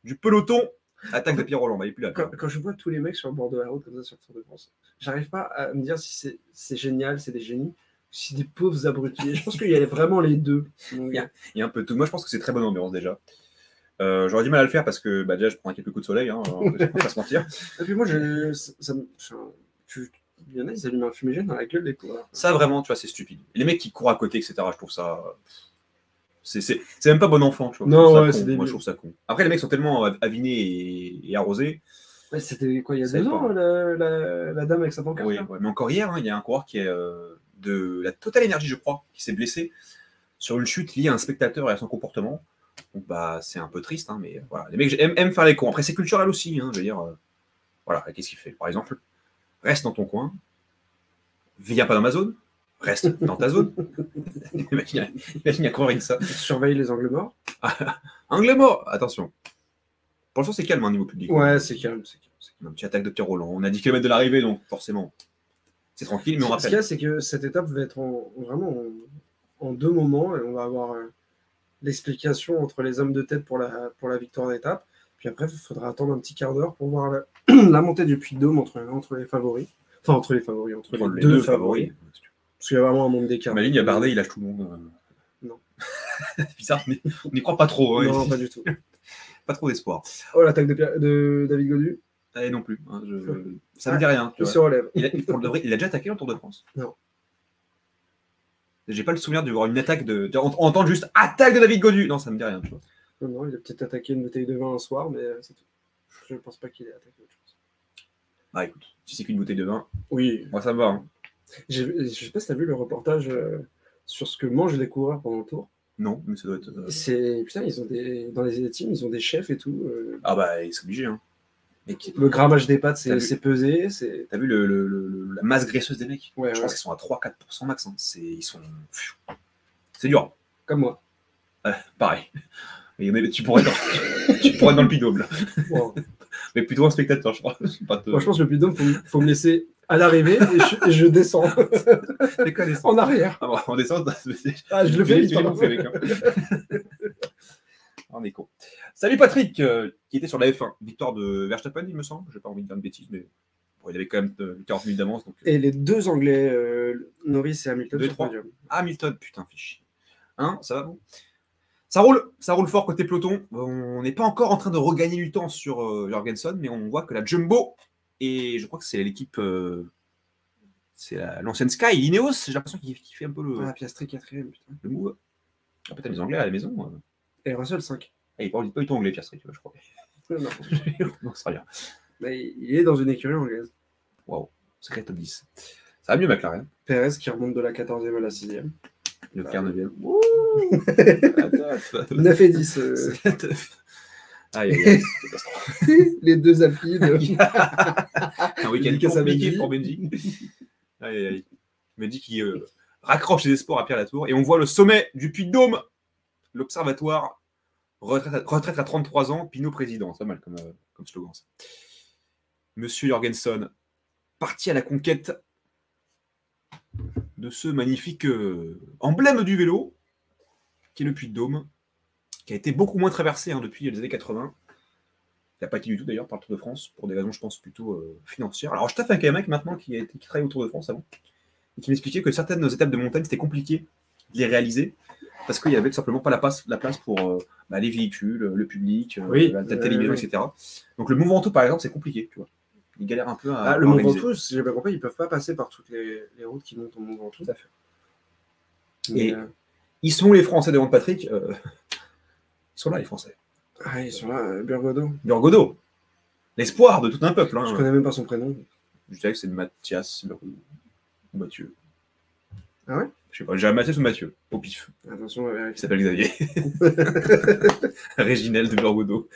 A: du peloton. Attaque de Pierre Roland, bah, il est plus là.
B: quand, quand je vois tous les mecs sur le bord de la route comme ça sur le Tour de France, j'arrive pas à me dire si c'est- génial, c'est des génies, ou si des pauvres abrutis. Je pense qu'il y a vraiment les deux.
A: Il y a un peu de tout. Moi, je pense que c'est très bonne ambiance déjà. Euh, J'aurais du mal à le faire parce que bah, déjà, je prends quelques coups de soleil, hein, on va pas se mentir.
B: Et puis moi, je, ça, tu- il y en a, ils allument un fumigène dans la gueule des coureurs.
A: Ça, vraiment, tu vois, c'est stupide. Les mecs qui courent à côté, etc., je trouve ça. C'est même pas bon enfant, tu vois.
B: Non, ouais,
A: Moi, je trouve ça con. Après, les mecs sont tellement av- avinés et, et arrosés.
B: Ouais, C'était quoi, il y a deux ans, la, la- la dame avec sa pancarte
A: Oui, ouais. Mais encore hier, hein, il y a un coureur qui est euh, de la totale énergie, je crois, qui s'est blessé sur une chute liée à un spectateur et à son comportement. Donc, bah, c'est un peu triste, hein, mais euh, voilà. Les mecs aiment, aiment faire les cons. Après, c'est culturel aussi, hein, je veux dire. euh, voilà, qu'est-ce qu'il fait? Par exemple, reste dans ton coin, viens pas dans ma zone, reste dans ta zone. imagine, coureur avec ça.
B: Surveille les angles morts.
A: Angle mort, attention. Pour l'instant, c'est calme, hein, niveau public.
B: Ouais, c'est calme. c'est calme, calme.
A: Un petit attaque de Pierre Roland. On a 10 km de l'arrivée, donc forcément, c'est tranquille, mais on
B: Ce qu'il y a, c'est que cette étape va être en, vraiment en, en deux moments et on va avoir euh, l'explication entre les hommes de tête pour la, pour la victoire d'étape. Puis après, il faudra attendre un petit quart d'heure pour voir la, la montée du Puy de Dôme entre, entre les favoris. Enfin, entre les favoris, entre les, deux,
A: deux
B: favoris.
A: favoris.
B: Parce qu'il y a vraiment un monde d'écart.
A: Imagine, il y a Bardet, il lâche tout le monde. euh.
B: Non.
A: Bizarre, mais on n'y croit pas trop. hein,
B: Non, pas du tout.
A: Pas trop d'espoir.
B: Oh, l'attaque de, de David Godu,
A: Allez, non plus. hein, je- Ça me dit rien. tu
B: il
A: vois.
B: se relève.
A: Il, a, pour le vrai, il a déjà attaqué en Tour de France
B: Non.
A: J'ai pas le souvenir de voir une attaque de. de- On on entend juste attaque de David Godu. Non, ça me dit rien. Tu vois.
B: Non, non, il a peut-être attaqué une bouteille de vin un soir, mais euh, c'est tout. Je ne pense pas qu'il ait attaqué autre chose.
A: Bah écoute, si c'est qu'une bouteille de vin,
B: Oui,
A: moi ça me va. hein.
B: Je sais pas si tu as vu le reportage euh, sur ce que mangent les coureurs pendant le tour.
A: Non, mais ça doit être. euh,
B: C'est putain, ils ont des dans les teams, ils ont des chefs et tout. euh,
A: Ah bah, c'est obligé. Hein.
B: Le grammage des pâtes,
A: T'as
B: c'est pesé,
A: T'as vu le, le- le- le- la masse graisseuse des mecs
B: Ouais,
A: Je
B: ouais.
A: pense qu'ils sont à 3-4% max. hein. C'est, ils sont. C'est dur.
B: comme moi.
A: Pareil. Mais tu, pourrais être dans, tu pourrais être dans le là.
B: Bon.
A: Mais plutôt un spectateur, je crois. Pas te...
B: Moi, je pense que le d'hommes, faut, me- faut me laisser à l'arrivée et, je- et je descends en arrière.
A: Ah bon, en descend,
B: Ah, je le fais
A: tu
B: hein.
A: avec. hein. On est con. Salut Patrick, euh, qui était sur la F1. Victoire de Verstappen, il me semble. J'ai pas envie de dire de bêtises, mais bon, il avait quand même euh, 40 minutes d'avance. Donc, euh,
B: Et les deux Anglais, euh, Norris et Hamilton,
A: Deux,
B: sur le
A: trois.
B: podium.
A: Hamilton, putain, fichier. Hein, ça va bon Ça roule, ça roule fort côté peloton. On n'est pas encore en train de regagner du temps sur euh, Jorgensen, mais on voit que la Jumbo, et je crois que c'est l'équipe, euh, c'est la- l'ancienne Sky, Ineos, j'ai l'impression qu'il fait un peu le,
B: Ah, Piastri quatrième, putain.
A: le move. Ah, peut-être les Anglais à la maison. euh.
B: Et Russell 5.
A: Ah, il parle pas du tout anglais, Piastri, tu vois, je crois.
B: Non,
A: non, c'est pas bien.
B: mais il est dans une écurie anglaise.
A: Waouh, secret top 10. Ça va mieux, McLaren.
B: Perez qui remonte de la 14e à la 6e.
A: Le
B: Bah,
A: 9
B: 9 et 10. euh.
A: Aïe, aïe, aïe.
B: les deux Alpines.
A: un week-end compliqué
B: Benji.
A: pour Benji. Aïe, aïe, aïe. Benji qui euh, raccroche les espoirs à Pierre Latour. Et on voit le sommet du Puy de Dôme, l'Observatoire. Retraite à, retraite à 33 ans, Pinot président. C'est pas mal comme, euh, slogan. Monsieur Jorgensen, parti à la conquête de ce magnifique euh, emblème du vélo, qui est le Puy de Dôme, qui a été beaucoup moins traversé hein, depuis les années 80. Il n'a pas été du tout d'ailleurs par le Tour de France, pour des raisons, je pense, plutôt euh, financières. Alors, je taffe un mec maintenant qui, a qui travaille au Tour de France avant, et qui m'expliquait que certaines étapes de montagne, c'était compliqué de les réaliser, parce qu'il n'y avait tout simplement pas la place, la place pour euh, bah, les véhicules, le public, euh,
B: Oui,
A: la, la
B: euh,
A: télévision,
B: oui.
A: etc. Donc, le Mont Ventoux, par exemple, c'est compliqué, tu vois. ils galèrent un peu à.
B: Ah, le
A: organiser.
B: Ventoux, si j'ai bien compris, ils peuvent pas passer par toutes les, les routes qui montent au Ventoux.
A: Tout à fait.
B: Mais,
A: Et-
B: euh,
A: Ils sont où les Français devant Patrick Euh, Ils sont là, les Français.
B: ah, ils sont là, euh, Burgodo.
A: Burgodo, l'espoir de tout un peuple. Hein.
B: Je connais même pas son prénom.
A: Je dirais que c'est Mathias Burgodo. Ou Mathieu.
B: Ah ouais?
A: Je sais pas, j'ai Mathias ou Mathieu, au pif.
B: Attention, euh,
A: Il s'appelle Xavier. Réginel de Burgodo.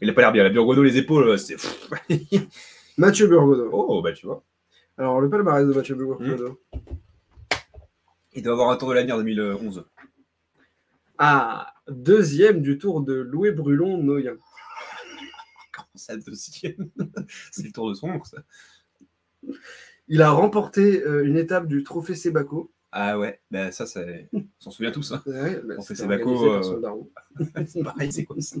A: Il a pas l'air bien. La Burgodo, les épaules, c'est.
B: Mathieu Burgodo.
A: oh, bah tu vois.
B: Alors, le palmarès de Mathieu Burgodo.
A: Il doit avoir un tour de l'avenir 2011.
B: Ah, deuxième du tour de Louis Brulon Noyen.
A: Comment ça, deuxième? C'est le tour de son oncle, ça.
B: Il a remporté euh, une étape du trophée Sebaco.
A: Ah ouais, bah ça, c'est... on s'en souvient tous. Hein.
B: Ouais, bah,
A: Trophée Sebaco,
B: par
A: euh. C'est pareil, c'est quoi ça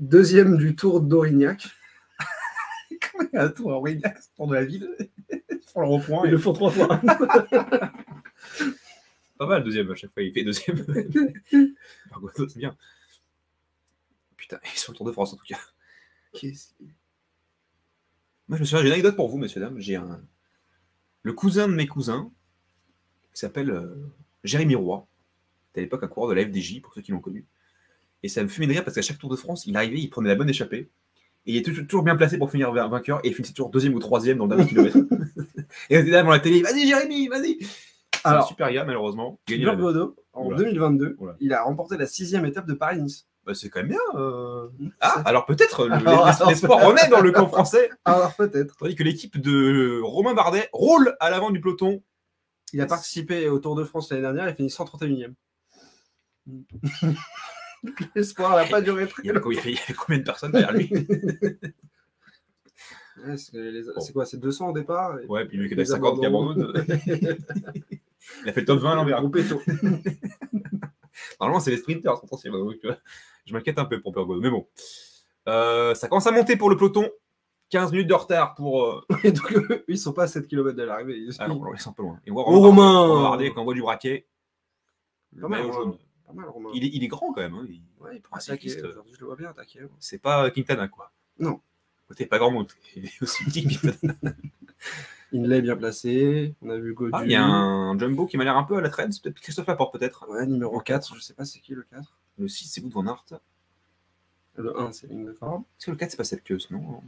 B: Deuxième du tour d'Aurignac.
A: Comment il y a un tour à Aurignac, c'est le tour de la ville? Ils font le rond-point.
B: Ils
A: et-
B: le font trois fois.
A: Pas mal, deuxième, à chaque fois, il fait deuxième. Burgodo, c'est bien. Putain, ils sont le Tour de France, en tout cas.
B: Qu'est-ce-
A: Moi, je me souviens, j'ai une anecdote pour vous, messieurs, dames. J'ai un... Le cousin de mes cousins, qui s'appelle euh, Jérémy Roy. C'était à l'époque un coureur de la FDJ, pour ceux qui l'ont connu. Et ça me fumait de rire parce qu'à chaque Tour de France, il arrivait, il prenait la bonne échappée. Et il était toujours- bien placé pour finir va- vainqueur. Et il finissait toujours deuxième ou troisième dans le dernier kilomètre. et on était là devant la télé, vas-y Jérémy, vas-y C'est un
B: Alors,
A: super gars, malheureusement.
B: Burgodo, en
A: Oula.
B: 2022,
A: Oula.
B: il a remporté la sixième étape de Paris-Nice.
A: Bah, c'est quand même bien. euh. Ah, alors peut-être l'espoir remet dans le camp français.
B: Alors peut-être.
A: Tandis que l'équipe de Romain Bardet roule à l'avant du peloton.
B: Il a participé au Tour de France l'année dernière, il a fini 131e. L'espoir n'a pas duré très
A: Il y avait, il y avait combien de personnes derrière lui?
B: Ouais, c'est quoi C'est 200 au départ? Et-
A: Ouais, puis qui a
B: Les
A: 50 qui abandonne. Il a fait le top 20 à l'envers. Normalement, c'est les sprinters. Donc, je m'inquiète un peu pour Burgodo. Mais bon. Euh, ça commence à monter pour le peloton. 15 minutes de retard pour. euh,
B: Et donc, eux, ils sont pas à 7 km de l'arrivée. Ils-
A: Ah non, on laisse un peu loin. Et on voit
B: Oh, Romain
A: Bardet qui envoie du braquet. Le
B: Pas mal,
A: jaune.
B: Pas mal, Romain.
A: Il est, il est grand quand même. hein. Il-
B: Ouais, il pourra attaquer. Aujourd'hui, je le vois bien attaquer. ouais.
A: C'est pas Quintana, quoi.
B: Non.
A: T'es pas grand monde. Il est aussi petit que Quintana.
B: Inlay bien placé. On a vu Godu.
A: Ah, il y a un jumbo qui m'a l'air un peu à la traîne. C'est peut-être Christophe Laporte, peut-être.
B: Ouais, numéro 4. Je sais pas c'est qui le 4.
A: Le 6, c'est Wout van Aert.
B: Le 1, c'est Ligne de Forme.
A: Est-ce que le 4, c'est pas Sepkeus Non?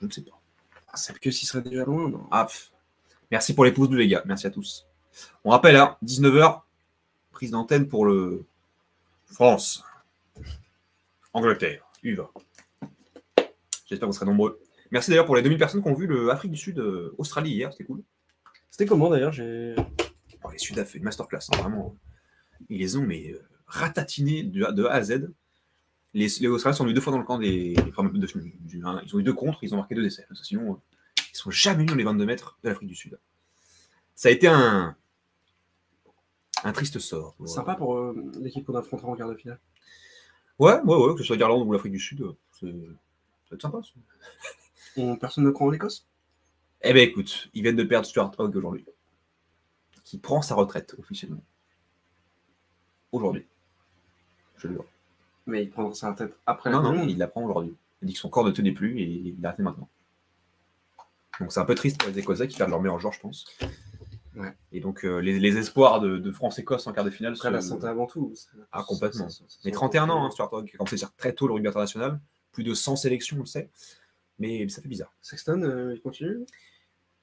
A: Je ne sais pas.
B: Ah, s'il serait déjà loin, non?
A: Ah, pff. Merci pour les pouces bleus, les gars. Merci à tous. On rappelle, hein, 19h, prise d'antenne pour le France. Angleterre. UVA. J'espère que vous serez nombreux. Merci d'ailleurs pour les 2000 personnes qui ont vu le Afrique du Sud, euh, Australie hier. C'était cool.
B: C'était comment d'ailleurs J'ai.
A: Oh, les Sud a fait une masterclass, hein, vraiment. Ils les ont mais euh, ratatinés de, A- de A à Z. Les, les Australiens sont venus deux fois dans le camp des. enfin, du- hein, ils ont eu deux contre, ils ont marqué deux essais. Parce que Sinon, euh, ils sont jamais venus dans les 22 mètres de l'Afrique du Sud. Ça a été un. Un triste sort. pour,
B: Sympa pour euh, l'équipe qu'on affrontera en quart de finale.
A: Ouais, ouais, ouais, que ce soit l'Irlande ou l'Afrique du Sud, c'est- ça va être sympa. ça.
B: On- Personne ne croit en l'Écosse?
A: Eh ben écoute, ils viennent de perdre Stuart Hogg aujourd'hui. Qui prend sa retraite officiellement. Aujourd'hui. Je le vois.
B: Mais il prendra sa tête après
A: Non,
B: la
A: non,
B: Monde.
A: il l'apprend aujourd'hui. Il dit que son corps ne tenait plus et il l'a arrêté maintenant. Donc c'est un peu triste pour les Écossais qui perdent leur meilleur joueur, je pense.
B: Ouais.
A: Et donc euh, les, les espoirs de, de France-Écosse en quart de finale.
B: Après,
A: se-
B: la santé avant tout.
A: Ah, complètement. Mais
B: c'est-
A: 31 ans, hein, Stuart Hogg, qui a commencé très tôt le rugby international. Plus de 100 sélections, on le sait. Mais ça fait bizarre.
B: Sexton, euh, il continue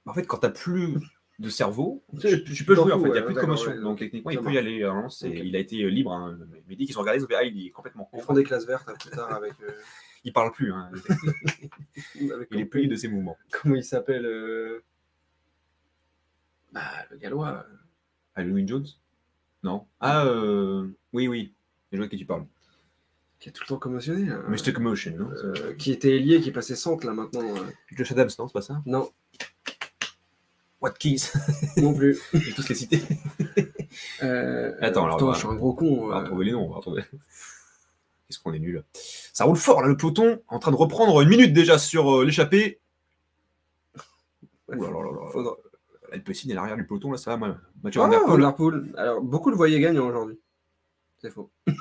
A: En fait, quand tu plus de cerveau,
B: Tu-
A: peux jouer, en fait. Il n'y a plus de commotion.
B: ouais,
A: donc techniquement, il peut y aller.
B: Ok.
A: Il a été libre. Hein. Mais dès qu'ils sont regardés, ils ont fait Ah, il est complètement
B: Ils
A: con.
B: font des classes vertes plus tard avec. euh,
A: Il parle plus. Hein.
B: avec
A: Il est plus libre de ses mouvements.
B: Comment il s'appelle euh, Bah, le gallois. euh,
A: Ah, Louis Jones? Non. Ah, euh... oui, oui. Je vois de qui tu parles.
B: Qui est tout le temps commotionné. là.
A: Mr. Commotion, non
B: Euh, qui était ailier, qui est passé centre là maintenant. euh.
A: Josh Adams, non, c'est pas ça
B: Non,
A: Watkins
B: non plus.
A: Et tous les cités.
B: Euh,
A: Attends, alors,
B: putain,
A: va-
B: je suis un gros con.
A: On va retrouver les noms, on va retrouver. Qu'est-ce qu'on est nul. Ça roule fort, là, le peloton, en train de reprendre une minute déjà sur euh, l'échappée. Ouh là là là là.
B: Faudra-
A: Elle peut signer l'arrière du peloton, là, ça va. Ma- Mathieu
B: Ah. Alors, beaucoup le voyaient gagnant aujourd'hui. C'est faux.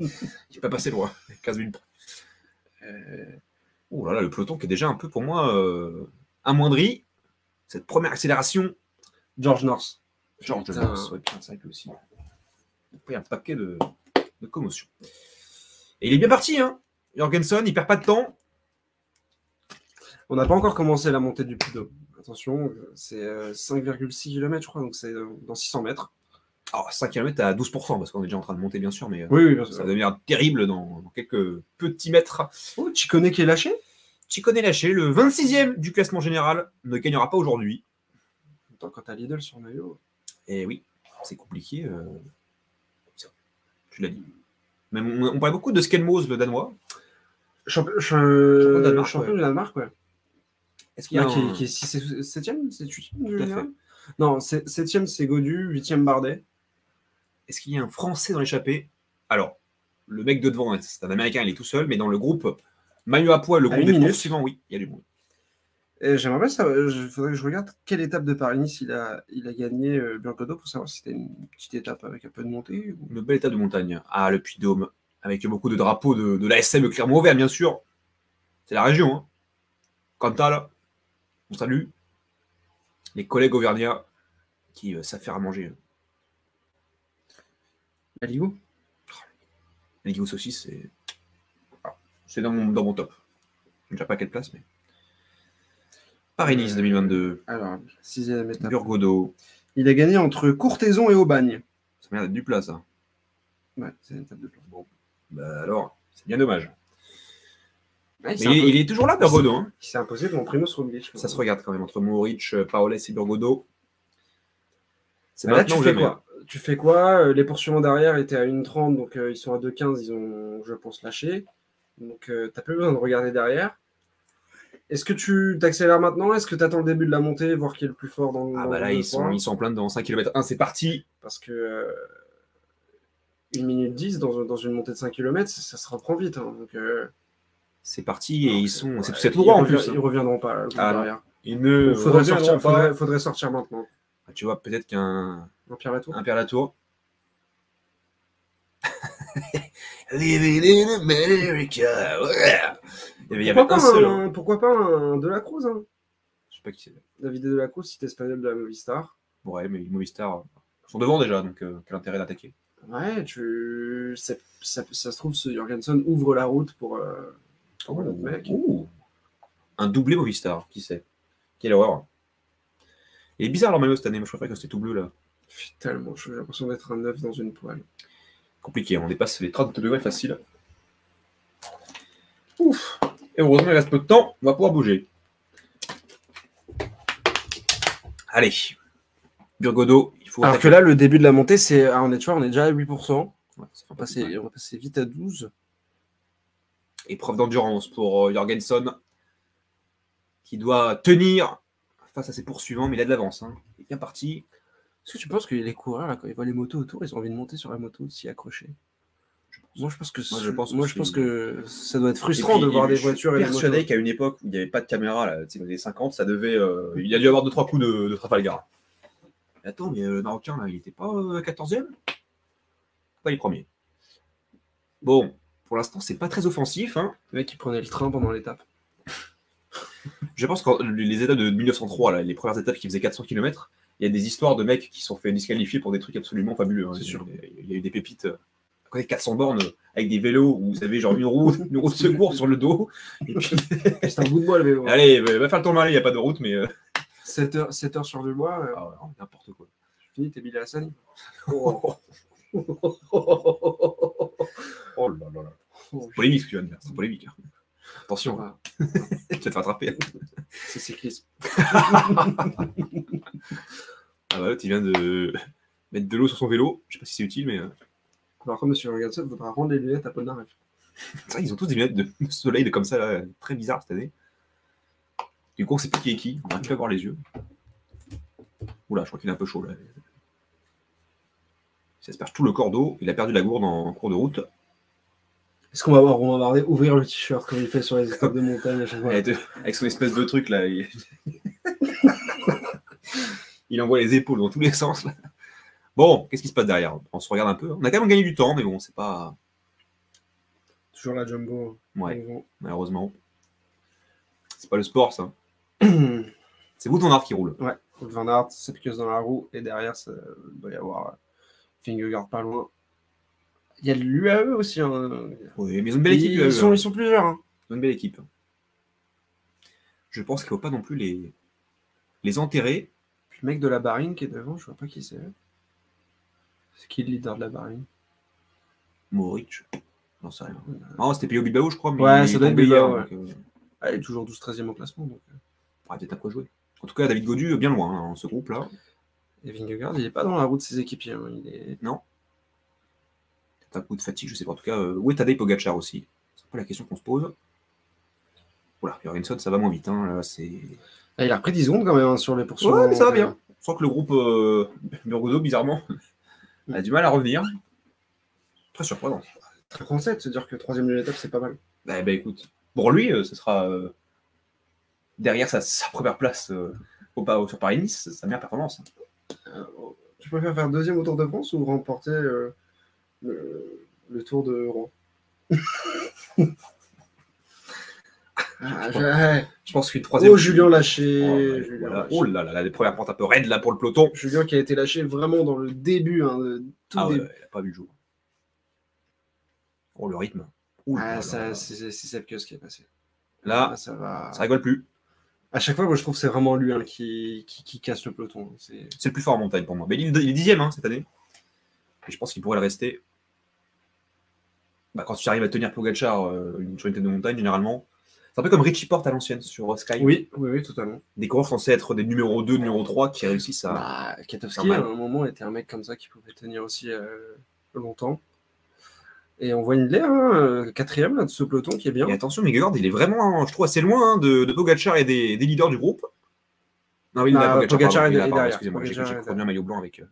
A: Il n'est pas passé loin. 15 minutes.
B: Euh,
A: Oh là là, le peloton qui est déjà un peu pour moi euh, amoindri. Cette première accélération,
B: George North.
A: George
B: Putain.
A: Ouais, putain, lui aussi. Il a pris un paquet de, de commotion. Et il est bien parti, hein. Jorgensen, il perd pas de temps.
B: On n'a pas encore commencé la montée du Puy. Attention, euh, c'est euh, 5,6 km, je crois, donc c'est euh, dans 600 mètres.
A: Alors, 5 km à 12%, parce qu'on est déjà en train de monter, bien sûr, mais euh,
B: Oui, oui, bien
A: ça va devenir terrible dans, dans quelques petits mètres.
B: Oh, tu connais qui est lâché?
A: Chicone lâché, le 26e du classement général, ne gagnera pas aujourd'hui.
B: Attends, quand t'as Lidl sur maillot.
A: Et oui, c'est compliqué. euh, Tu l'as dit. Même, on, on parlait beaucoup de Skelmose, le danois.
B: Champion,
A: Danemark,
B: champion
A: ouais.
B: du Danemark, ouais.
A: Est-ce qu'il y a un-
B: est- qui est 7ème C'est 8ème
A: Tout à fait.
B: Non, 7ème c'est Godu, 8ème Bardet.
A: Est-ce qu'il y a un Français dans l'échappée? Alors, le mec de devant, hein, c'est un Américain, il est tout seul, mais dans le groupe Maillot à poids, le
B: À
A: groupe des poursuivants, oui, il y a du monde.
B: Et J'aimerais bien savoir, il faudrait que je regarde quelle étape de Paris-Nice il a, il a gagné euh, Biancodo pour savoir si c'était une petite étape avec un peu de montée. ou-
A: Une belle étape de montagne. Ah, le Puy-Dôme, avec beaucoup de drapeaux de, de l'ASM Clermont-Auvergne, bien sûr. C'est la région. Hein. Cantal, on salue. Les collègues auvergnats qui euh, savent faire à manger.
B: La Ligo
A: Guillaume Saucisse, c'est. Ah, c'est dans mon, dans mon top. Je ne sais pas à quelle place, mais. Paris-Nice
B: Euh,
A: 2022.
B: Alors, sixième étape.
A: Burgodo.
B: Il a gagné entre Courtaison et Aubagne.
A: Ça m'a l'air d'être du plat, ça.
B: Ouais, c'est une étape de plan.
A: Bon. Bah alors, c'est bien dommage.
B: Ouais,
A: Mais
B: il
A: il, est- il toujours là, Burgodo. Hein.
B: il s'est imposé devant Primoz Roglic.
A: Ça se regarde quand même entre euh, Paoles et Burgodo. C'est maintenant
B: tu fais quoi? Tu fais quoi? Euh, Les poursuivants derrière étaient à 1,30, donc euh, ils sont à 2,15, ils ont, je pense, lâché. Donc, tu n'as plus besoin de regarder derrière. Est-ce que tu t'accélères maintenant? Est-ce que tu attends le début de la montée, voir qui est le plus fort dans
A: Ah
B: dans
A: bah là, ils sont, ils sont en plein dedans. 5 km 1, c'est parti.
B: Parce que euh, 1 minute 10 dans, dans une montée de 5 km, ça, ça se reprend vite. hein. Donc, euh,
A: C'est parti et ils sont. C'est
B: ouais,
A: c'est tout droit en plus.
B: Ils reviendront pas.
A: Ah
B: derrière.
A: Ils ne
B: sortir, faudrait sortir maintenant.
A: Ah, Tu vois, peut-être qu'un
B: Un Pierre Latour
A: un Pierre Latour. Living in America. ouais. Il y avait, il y avait
B: pourquoi,
A: un
B: pas
A: seul.
B: un,
A: hein.
B: pourquoi pas un De La Cruz hein
A: Je sais pas qui c'est.
B: David De La Cruz, site espagnol de la Movistar.
A: Ouais, mais les Movistar euh, sont devant déjà, donc euh, quel intérêt d'attaquer?
B: Ouais, tu... ça, ça se trouve, ce Jorgensen ouvre la route pour, euh, pour mec.
A: Ouh. Un doublé Movistar, qui sait? Quelle horreur. Il est bizarre leur maillot cette année, moi je préfère que c'était tout bleu là.
B: Chaud, j'ai l'impression d'être un neuf dans une poêle.
A: Compliqué, on dépasse les 30 degrés facile. Ouf Et heureusement il reste peu de temps, on va pouvoir bouger. Allez. Burgodo, il faut.
B: Alors que là, le début de la montée, c'est, ah, on est, tu vois, on est déjà à 8%.
A: Ouais, ça fait
B: On va
A: pas
B: passer, on va passer vite à 12.
A: Épreuve d'endurance pour euh, Jorgensen, qui doit tenir face à ses poursuivants, mais il a de l'avance. hein. Il est bien parti.
B: Est-ce que tu penses que les coureurs, là, quand ils voient les motos autour, ils ont envie de monter sur la moto, s'y accrocher? Moi, je pense que,
A: Moi, je pense
B: moi,
A: que
B: je pense
A: c'est-
B: que ça doit être frustrant
A: puis,
B: de voir
A: je
B: des voitures et des
A: persuadé
B: motos.
A: qu'à une époque où il n'y avait pas de caméra, là, tu sais, dans les 50, ça devait. euh, il a dû avoir deux trois coups de, de Trafalgar. Mais attends, mais euh, le Marocain, là, il n'était pas euh, 14e Pas les premiers. Bon, pour l'instant, c'est pas très offensif. Hein.
B: Le mec, il prenait le train pendant l'étape.
A: Je pense que les étapes de 1903, là, les premières étapes qui faisaient 400 km, il y a des histoires de mecs qui sont fait disqualifier pour des trucs absolument fabuleux. hein.
B: C'est sûr.
A: Il y a eu des pépites. euh, à côté de 400 bornes euh, avec des vélos où vous avez genre une roue, une roue de secours sur le dos. Et puis,
B: C'est un bout de bois, le vélo. hein.
A: allez, va faire le tour mal, il n'y a pas de route, mais. euh,
B: 7 heures, 7 heures sur du bois, euh,
A: ah ouais, n'importe quoi.
B: fini, t'es Billy Hassan.
A: Oh, oh là là là. C'est polémique ce que tu viens de dire, c'est polémique. hein. Attention, hein. Tu vas te faire attraper.
B: C'est cyclisme.
A: Ah bah tu viens de mettre de l'eau sur son vélo. Je sais pas si c'est utile, mais euh,
B: Par contre, monsieur Jorgensen voudra rendre les lunettes à
A: c'est vrai qu'ils ont tous des lunettes de soleil de comme ça, là, très bizarre cette année. Du coup, on sait plus qui est qui, on n'arrive plus à voir les yeux. Oula, je crois qu'il est un peu chaud là. Il s'asperge tout le corps d'eau, il a perdu la gourde en cours de route.
B: Est-ce qu'on va voir Romain Bardet ouvrir le t-shirt comme il fait sur les étapes de montagne à chaque fois
A: Avec son espèce de truc là. Il... il envoie les épaules dans tous les sens. là. Bon, qu'est-ce qui se passe derrière? On se regarde un peu. On a quand même gagné du temps, mais bon, c'est pas.
B: Toujours la jumbo.
A: Ouais,
B: En
A: malheureusement. C'est pas le sport, ça. C'est vous ton art qui roule.
B: ouais, Van Aert, Sepkus dans la roue, et derrière, ça doit y avoir euh, Fingergaard pas loin. Il y a l'UAE aussi. hein.
A: Oui, mais ils ont une belle équipe.
B: Ils, sont,
A: hein.
B: ils sont plusieurs. hein.
A: Ils ont une belle équipe. Je pense qu'il ne faut pas non plus les, les enterrer.
B: Puis le mec de la Barine qui est devant, je vois pas qui c'est. C'est qui le leader de la Barine
A: Moric. J'en sais rien. Non, c'était payé au Bilbao, je crois. Mais
B: Ouais, ça doit être Bilbao,
A: donc, euh,
B: ah, Il est toujours 12-13e au classement. Donc. euh.
A: on peut-être quoi jouer. En tout cas, David Godu, bien loin hein, dans ce groupe-là.
B: Et Vingegaard, il est pas dans la roue de ses équipiers. hein. Il est...
A: Peut-être un coup de fatigue, je sais pas. En tout cas, euh, où est Tadej Pogacar aussi C'est peu la question qu'on se pose. Voilà, Jorgensen, ça va moins vite. Hein, là, c'est...
B: Ah, il a repris 10 secondes quand même hein, sur les poursuites.
A: Ouais, mais ça va bien. Sent que le groupe euh, Burgodo, bizarrement, a du mal à revenir. Très surprenant.
B: Très français de se dire que troisième de l'étape, c'est pas mal.
A: Eh ben écoute, pour lui, euh, ce sera euh, derrière sa, sa première place au, pas- sur Paris-Nice, sa meilleure performance.
B: Tu préfères faire deuxième au Tour de France ou remporter le, le Tour de Rouen Ah, je- ouais.
A: Je pense qu'une troisième.
B: Oh, Julien lâché.
A: Oh,
B: Julien,
A: voilà.
B: lâché.
A: Oh là là, là, les premières portes un peu raides là pour le peloton.
B: Julien qui a été lâché vraiment dans le début, hein, de tout
A: Ah ouais,
B: début.
A: ouais, il n'a pas vu le jour. Oh, le rythme. Ouh là
B: Ah,
A: là
B: ça,
A: là.
B: c'est c'est Sepkus qui est passé.
A: Là,
B: Ah, ça va.
A: ça rigole plus.
B: À chaque fois, moi, je trouve que c'est vraiment lui hein, qui, qui, qui casse le peloton. C'est
A: C'est le plus fort en montagne pour moi. Mais il, il est dixième hein, cette année. Et je pense qu'il pourrait le rester. Bah, quand tu arrives à tenir Pogacar euh, une- sur une tête de montagne, généralement, c'est un peu comme Richie Porte à l'ancienne sur euh, Sky.
B: Oui, oui, oui, totalement.
A: Des coureurs censés être des numéros 2, numéro 3 qui réussissent à.
B: Bah, Katowski, à un moment, était un mec comme ça qui pouvait tenir aussi euh, longtemps. Et on voit une l'air, hein, quatrième là, de ce peloton qui est bien.
A: Et attention, Vingegaard, il est vraiment, je trouve, assez loin hein, de, de Pogacar et des, des leaders du groupe. Non, oui,
B: Ah,
A: Pogacar,
B: Pogacar
A: pardon,
B: est- derrière.
A: Excusez-moi, j'ai un maillot blanc avec euh,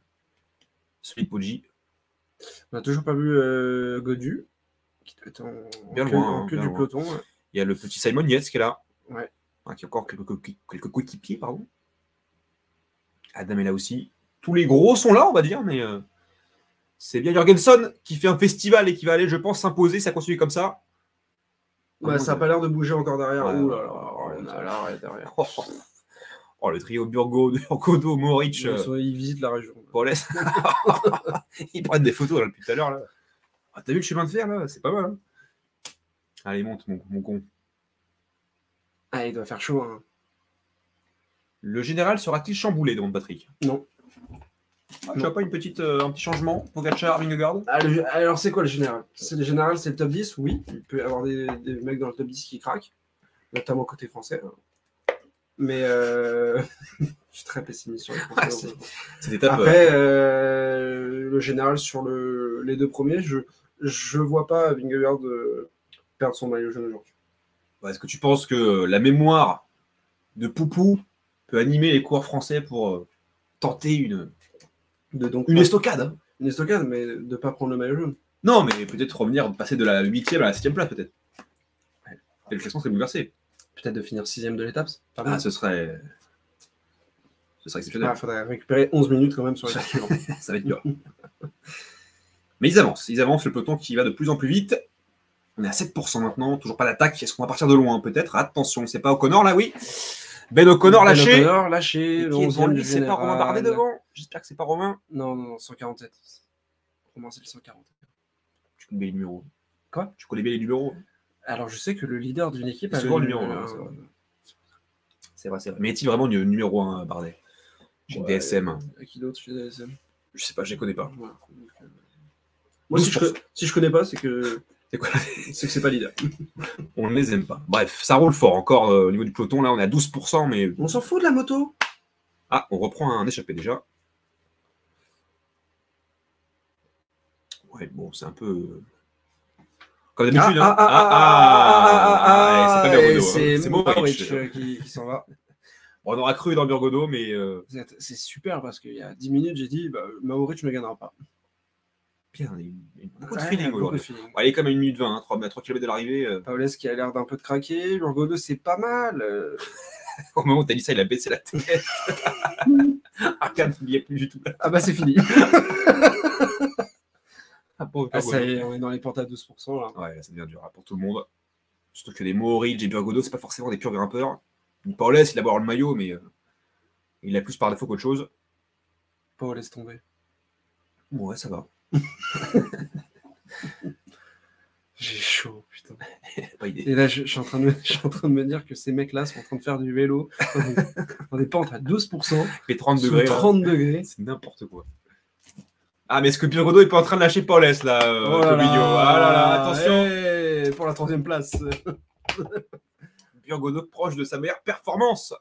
A: celui de Poggi.
B: On n'a toujours pas vu euh, Godu, qui doit être en, en
A: Bien loin,
B: en queue
A: bien
B: du
A: loin.
B: peloton. ouais.
A: Il y a le petit Simon Yates qui est là.
B: Ouais.
A: Hein, qui a encore quelques, quelques coéquipiers, pardon. Adam est là aussi. Tous les gros sont là, on va dire, mais euh, c'est bien Jorgensen qui fait un festival et qui va aller, je pense, s'imposer. Ça continue comme ça.
B: Ouais, ça n'a pas l'air de bouger encore derrière.
A: Ouais,
B: Ouh là là, a l'arrêt derrière.
A: Oh, oh, le trio Burgo, Burgodo, Moric,
B: Ils,
A: euh,
B: ils visitent la région.
A: Ils prennent des photos là, depuis tout à l'heure. là. Ah, T'as vu le chemin de fer là? C'est pas mal. hein Allez, monte, mon, mon con.
B: Ah, il doit faire chaud. hein.
A: Le général sera-t-il chamboulé, demande Patrick?
B: Non.
A: Ah, tu vois pas une petite, euh, un petit changement Pogacar, Vingegaard?
B: Ah, le- alors, c'est quoi le général? C'est le général, c'est le top 10 Oui, il peut y avoir des, des mecs dans le top 10 qui craquent, notamment côté français. hein. Mais euh, je suis très pessimiste sur les
A: Ah,
B: Français.
A: c'est- étape. euh,
B: Après, euh, le général sur le, les deux premiers, je je vois pas Vingegaard euh, perdre son maillot jaune aujourd'hui.
A: euh, Est-ce que tu penses que la mémoire de Poupou peut animer les coureurs français pour euh, tenter une,
B: De donc
A: une estocade hein?
B: une estocade, mais de pas prendre le maillot jaune.
A: Non, mais peut-être revenir, passer de la 8 à la 7 place, peut-être. Ouais. Et le classement serait bouleversé.
B: Peut-être de finir sixième de l'étape.
A: Ah, ce serait. Ce serait exceptionnel.
B: Il faudrait récupérer 11 minutes quand même sur suivante.
A: ça va être dur. Mais ils avancent, ils avancent, le peloton qui va de plus en plus vite. On est à 7% maintenant, toujours pas d'attaque. Est-ce qu'on va partir de loin Peut-être? Attention, c'est pas O'Connor là, oui. Ben O'Connor
B: Ben
A: lâché.
B: O'Connor, lâché.
A: Et
B: le
A: qui est devant
B: 11e
A: lui,
B: du
A: c'est pas Romain Bardet devant? J'espère que c'est pas Romain.
B: Non, non, non, 147. Romain, c'est le 140.
A: Tu connais bien les numéros.
B: Quoi?
A: Tu connais bien les numéros
B: Alors, je sais que le leader d'une équipe
A: C'est
B: a le
A: numéro
B: euh,
A: c'est vrai. C'est vrai. Mais est-il vraiment nu- numéro 1, Bardet? Chez
B: Ouais.
A: DSM.
B: Qui d'autre chez DSM
A: Je sais pas, je les connais pas.
B: Euh, Moi, si je,
A: 12%.
B: co- si je connais pas, c'est que
A: C'est quoi
B: c'est que c'est pas leader.
A: On ne les aime pas. Bref, ça roule fort encore euh, au niveau du peloton. Là, on est à 12%, mais.
B: On s'en fout de la moto.
A: Ah, on reprend un échappé déjà. Ouais, bon, c'est un peu. euh, Comme d'habitude. hein. ouais, c'est pas
B: et
A: Burgodo, hein.
B: c'est
A: c'est
B: Mohoric
A: Mohoric.
B: euh, qui, qui s'en va.
A: On aura cru dans Burgodo, mais euh,
B: C'est c'est super parce qu'il y a 10 minutes, j'ai dit bah, Maoric ne gagnera pas.
A: Il y a eu beaucoup de
B: Ouais,
A: feeling aujourd'hui. Bon, est comme à 1 minute 20, hein, 3, 3 km de l'arrivée. euh,
B: Paulès qui a l'air d'un peu de craquer. Burgodo, c'est pas mal. euh.
A: au moment où t'as dit ça, il a baissé la tête. Arcane, il n'y est plus du tout.
B: Ah bah c'est fini.
A: Ah,
B: Ah, ça est, on est dans les portes à 12% là.
A: Ouais, là, ça devient dur hein, pour tout le monde. Surtout que les Mohoric et Burgodo, c'est pas forcément des purs grimpeurs. Paulès, il a beau avoir le maillot, mais euh, il a plus par défaut qu'autre chose.
B: Pas laisse tomber.
A: Ouais, ça va.
B: J'ai chaud, putain.
A: Pas idée.
B: Et là, je, je suis en train de, je suis en train de me dire que ces mecs-là sont en train de faire du vélo dans des, dans des pentes à 12%,
A: Il fait 30
B: sous
A: degrés. là.
B: 30 degrés.
A: C'est n'importe quoi. Ah, mais est-ce que Burgodo est pas en train de lâcher Paulès là, euh,
B: Oh là
A: Ah là là, attention
B: hey, Pour la troisième place.
A: Burgodo proche de sa meilleure performance.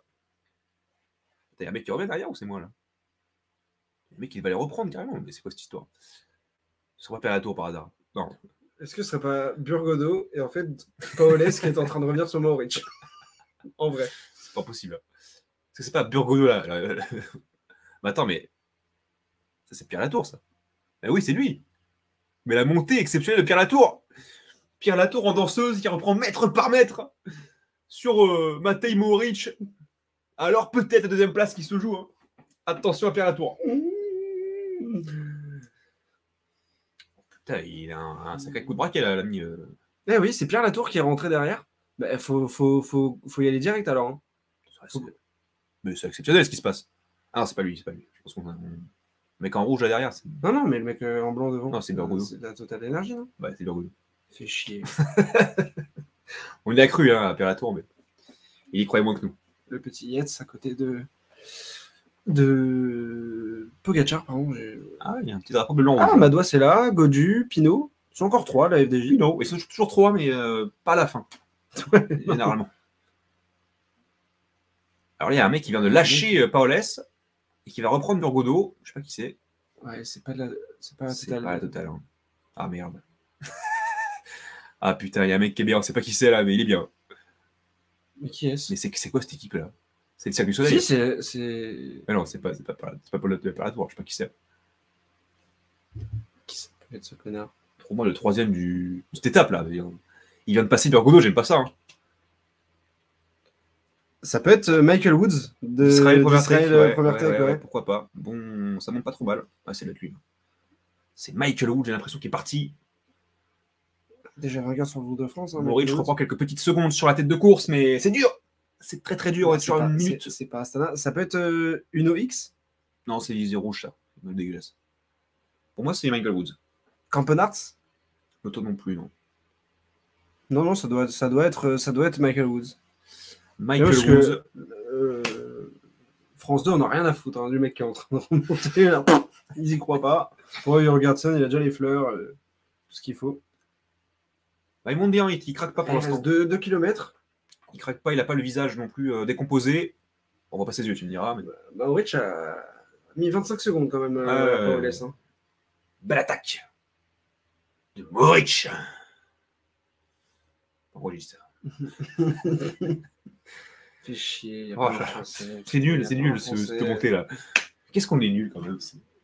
A: T'as y a un mec qui revient derrière ou c'est moi là? Le mec il va les reprendre carrément, mais c'est quoi cette histoire? Ce serait pas la tour par hasard. Non.
B: Est-ce que ce serait pas Burgodo et en fait Paoles qui est en train de revenir sur Mauric En vrai.
A: C'est pas possible. Parce que c'est pas Burgodo là. là, là. Mais attends, mais. Ça, c'est Pierre Latour, ça. Eh oui, c'est lui. Mais la montée exceptionnelle de Pierre Latour. Pierre Latour en danseuse qui reprend mètre par mètre sur euh, Matej Mohoric. Alors peut-être la deuxième place qui se joue. hein. Attention à Pierre Latour. Putain, il a un, un sacré coup de braquet là, l'ami. euh.
B: Eh oui, c'est Pierre Latour qui est rentré derrière. Bah, faut, faut, faut, faut y aller direct alors. hein.
A: C'est- Mais c'est exceptionnel ce qui se passe. Ah non, c'est pas lui, c'est pas lui. Je pense qu'on a. mec en rouge là derrière,
B: Non, non, mais le mec euh, en blanc devant.
A: Non, c'est Burgodo.
B: C'est de la totale énergie, non?
A: Bah, c'est Burgodo.
B: Fait chier.
A: On y a cru hein, à Pierre Latour, mais il y croyait moins que nous.
B: le petit Yates à côté de. De. Pogacar, pardon.
A: Ah, il y a un petit drapeau blanc.
B: Ah, Madois, c'est là. Godu, Pinot. Ils sont encore trois, la FDJ.
A: non, ils sont toujours trois, mais euh, pas à la fin. Généralement. Alors il y a un mec qui vient de lâcher euh, Paolès et qui va reprendre Burgodo. Je sais pas qui c'est.
B: Ouais, c'est pas la, c'est pas la
A: C'est
B: totale.
A: pas la totale. hein. Ah merde. ah putain, il y a un mec qui est bien. On sait pas qui c'est là, mais il est bien.
B: Mais qui est-ce?
A: Mais c'est c'est quoi cette équipe là? C'est le Cirque du Soleil
B: Si, c'est.
A: Mais non, c'est pas, c'est pas, c'est pas Paul de Palatoire, je sais pas qui c'est.
B: Qui ça peut être ce connard
A: Pour moi, le troisième du... de cette étape là. Il vient de passer Burgodo, j'aime pas ça. hein.
B: Ça peut être euh, Michael Woods de
A: Israël, première
B: d'Israël,
A: take,
B: euh,
A: ouais,
B: première
A: ouais,
B: take,
A: ouais,
B: ouais.
A: ouais, pourquoi pas. Bon, ça monte pas trop mal. Ah, c'est lui. C'est Michael Wood, j'ai l'impression qu'il est parti.
B: Déjà vainqueur sur le Tour de France. Hein,
A: Maurice, je
B: Woods.
A: reprends quelques petites secondes sur la tête de course, mais c'est dur. C'est très très dur, on
B: Non,
A: est
B: c'est
A: sur
B: pas-
A: une minute.
B: C'est pas Astana. Ça peut être euh, Uno X?
A: Non, c'est les rouge ça. Dégueulasse. Pour moi, c'est Michael Woods.
B: Campenarts
A: L'auto non plus, non.
B: Non, non, ça doit, ça doit, être, ça doit être Michael Woods.
A: Michael
B: Parce que-
A: Woods.
B: Euh, France 2, on n'a rien à foutre hein, du mec qui est en train de remonter. Là. Ils y croient pas. Ouais, il regarde ça, il a déjà les fleurs, euh, tout ce qu'il faut.
A: Bah, il monte bien, il, il craque pas pour l'instant.
B: reste 2 km.
A: Il craque pas, il a pas le visage non plus euh, décomposé. On voit pas ses yeux, tu me diras. Mais...
B: Mauric a mis 25 secondes quand même. euh, hein.
A: Belle attaque de Moric. Pourquoi ça
B: chier. y a
A: Oh
B: pas.
A: C'est nul, c'est nul ce, cette montée là. Qu'est-ce qu'on est nul quand même.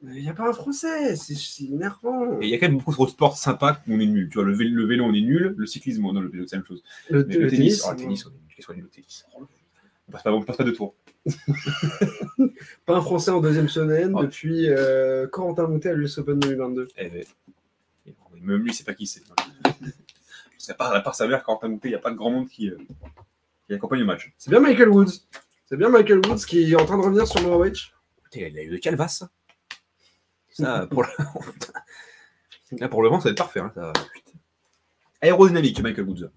B: Il n'y a pas un français, c'est- énervant.
A: Et il y a quand même beaucoup trop de sports sympas où on est nul. Tu vois, le vélo, le vélo, on est nul. Le cyclisme, non, le vélo, c'est la même chose.
B: Le, le tennis,
A: oh, le tennis, on est nul. Qu'est-ce qu'on est nul au tennis? On passe, pas, on passe pas de tour.
B: pas un français en deuxième semaine
A: Oh.
B: depuis euh, Corentin Moutet à l'US Open 2022.
A: Eh ben, même lui, c'est pas qui c'est. Parce qu'à part, à part sa mère, quand Moutet, il n'y a pas de grand monde qui, euh, qui accompagne le match.
B: C'est bien Michael Woods. C'est bien Michael Woods qui est en train de revenir sur Norwich.
A: Putain, il a eu de calvas, ça. Pour le... Là, pour le moment, ça va être parfait. Hein, ça... Aérodynamique, Michael Woods.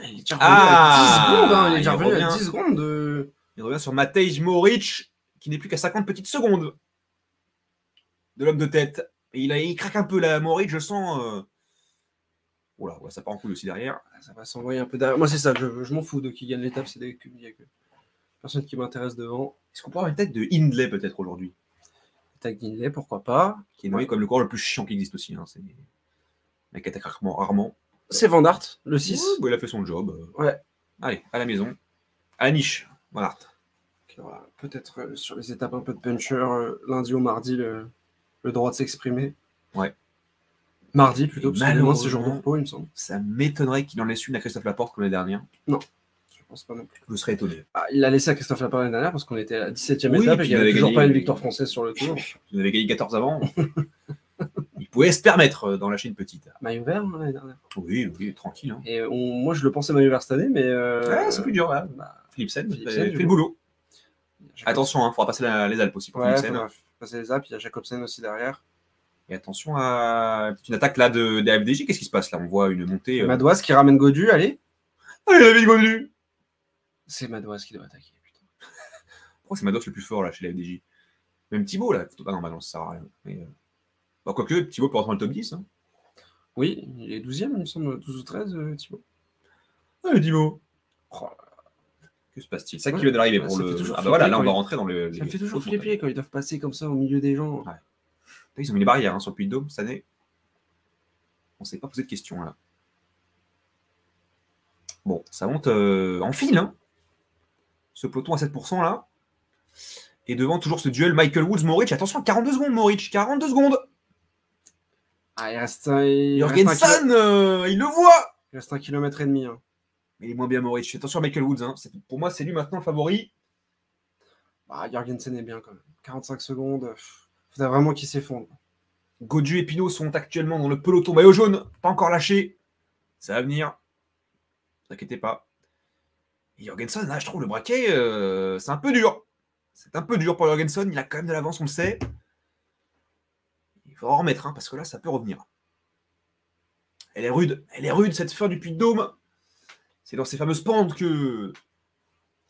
B: Il est déjà revenu
A: Ah,
B: à 10 secondes. hein, Il est
A: il
B: déjà revenu à
A: revient.
B: 10 secondes. de-
A: Il revient sur Matej Moric, qui n'est plus qu'à 50 petites secondes de l'homme de tête. Et il, a, il craque un peu là, Moric, je sens. Euh... Oula, ouais, ça part en couille aussi derrière.
B: Ça va s'envoyer un peu derrière. Moi, c'est ça. Je, je m'en fous de qui gagne l'étape. C'est des personne qui m'intéresse devant.
A: Est-ce qu'on peut avoir une tête de Hindley peut-être aujourd'hui?
B: Tag Guinée, pourquoi pas.
A: Qui est nommé comme le coureur le plus chiant qui existe aussi. Hein. C'est un mec attaque rarement. rarement.
B: C'est Van Aert, le 6.
A: Ouais, bah, il a fait son job.
B: Ouais.
A: Allez, à la maison. À la niche. Voilà.
B: qui aura peut-être euh, sur les étapes un peu de puncher euh, lundi ou mardi le, le droit de s'exprimer.
A: Ouais.
B: Mardi plutôt,
A: Et
B: parce que demain c'est jour de repos, il me semble.
A: Ça m'étonnerait qu'il en laisse une à Christophe Laporte comme l'année dernière.
B: Je pense pas non plus.
A: Je serais étonné.
B: Ah, il l'a laissé à Christophe Laporte l'année dernière parce qu'on était à la 17 e
A: Oui,
B: étape et
A: il
B: n'y avait
A: avait
B: toujours
A: gagné-
B: pas une victoire française sur le tour.
A: Vous avez gagné 14 avant. il pouvait se permettre euh, d'en lâcher une petite.
B: Maillot vert hein, l'année dernière.
A: Oui, oui, tranquille. hein.
B: Et on- moi, je le pensais maillot vert cette année, mais. euh,
A: c'est plus dur. ouais.
B: bah,
A: Philipsen,
B: Philipsen,
A: fait
B: du
A: fait le boulot. Attention, il faudra passer la- les Alpes aussi pour
B: Ouais,
A: Philipsen.
B: passer les apps. Il y a Jacobsen aussi derrière.
A: Et attention à une attaque là de, des FDJ. Qu'est-ce qui se passe là? On voit une montée. euh,
B: Madouas qui ramène Godu, allez.
A: Allez, la vie Godu
B: C'est Madouas qui doit attaquer. putain.
A: Pourquoi c'est Mados le plus fort là chez la FDJ Même Thibaut là. Ah non, bah non, ça sert à rien. Mais, euh, bah, quoique, Thibaut peut rentrer dans le top 10. Hein.
B: Oui, il est 12ème, il me semble, 12 ou 13, euh, Thibaut.
A: Allez, Thibaut
B: Oh,
A: Que se passe-t-il? C'est ça qui vient d'arriver
B: ouais,
A: pour le. Ah bah voilà, là on va rentrer dans le.
B: ça
A: les
B: me fait toujours flipper quand ils doivent passer comme ça au milieu des gens.
A: Ouais. Ils ont mis des barrières hein, sur le Puy de Dôme cette année. On s'est pas posé de questions là. Bon, ça monte euh, en file, hein. Ce peloton à 7% là. Et devant toujours ce duel Michael Woods-Moric. Attention, 42 secondes, Moric. 42 secondes.
B: Ah, il reste un, il
A: Jorgensen, euh, il le voit.
B: il reste un kilomètre et demi. hein.
A: Mais il est moins bien, Moric. Attention à Michael Woods. hein. Pour moi, c'est lui maintenant le favori.
B: Bah, Jorgensen est bien quand même. 45 secondes. pff, Faudrait vraiment qu'il s'effondre.
A: Godu et Pinot sont actuellement dans le peloton maillot jaune, pas encore lâché. Ça va venir. Ne vous inquiétez pas. Et Jorgensen, là, je trouve le braquet, euh, c'est un peu dur. C'est un peu dur pour Jorgensen. Il a quand même de l'avance, on le sait. Il faut en remettre, hein, parce que là, ça peut revenir. Elle est rude. Elle est rude, cette fin du Puy de Dôme. C'est dans ces fameuses pentes que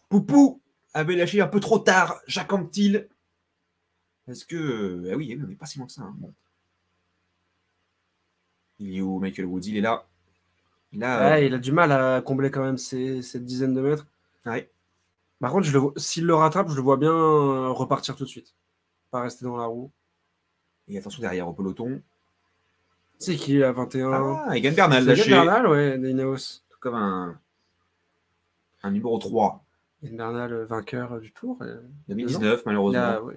A: Poupou avait lâché un peu trop tard Jacques Anquetil. Parce que, euh, ah oui, on n'est pas si loin que ça. hein. Il est où, Michael Woods Il est là. Il a. euh,
B: Ouais, il a du mal à combler quand même ces, cette dizaine de mètres.
A: ouais.
B: Par contre, s'il le rattrape, je le vois bien euh, repartir tout de suite. Pas rester dans la roue.
A: Et attention derrière au peloton.
B: C'est qui à 21
A: Ah, Egan Bernal lâché.
B: Yann Bernal, ouais, d'Ineos.
A: Tout comme un, un numéro 3.
B: Yann Bernal, euh, vainqueur du tour. euh,
A: 2019,
B: il
A: malheureusement.
B: a- ouais,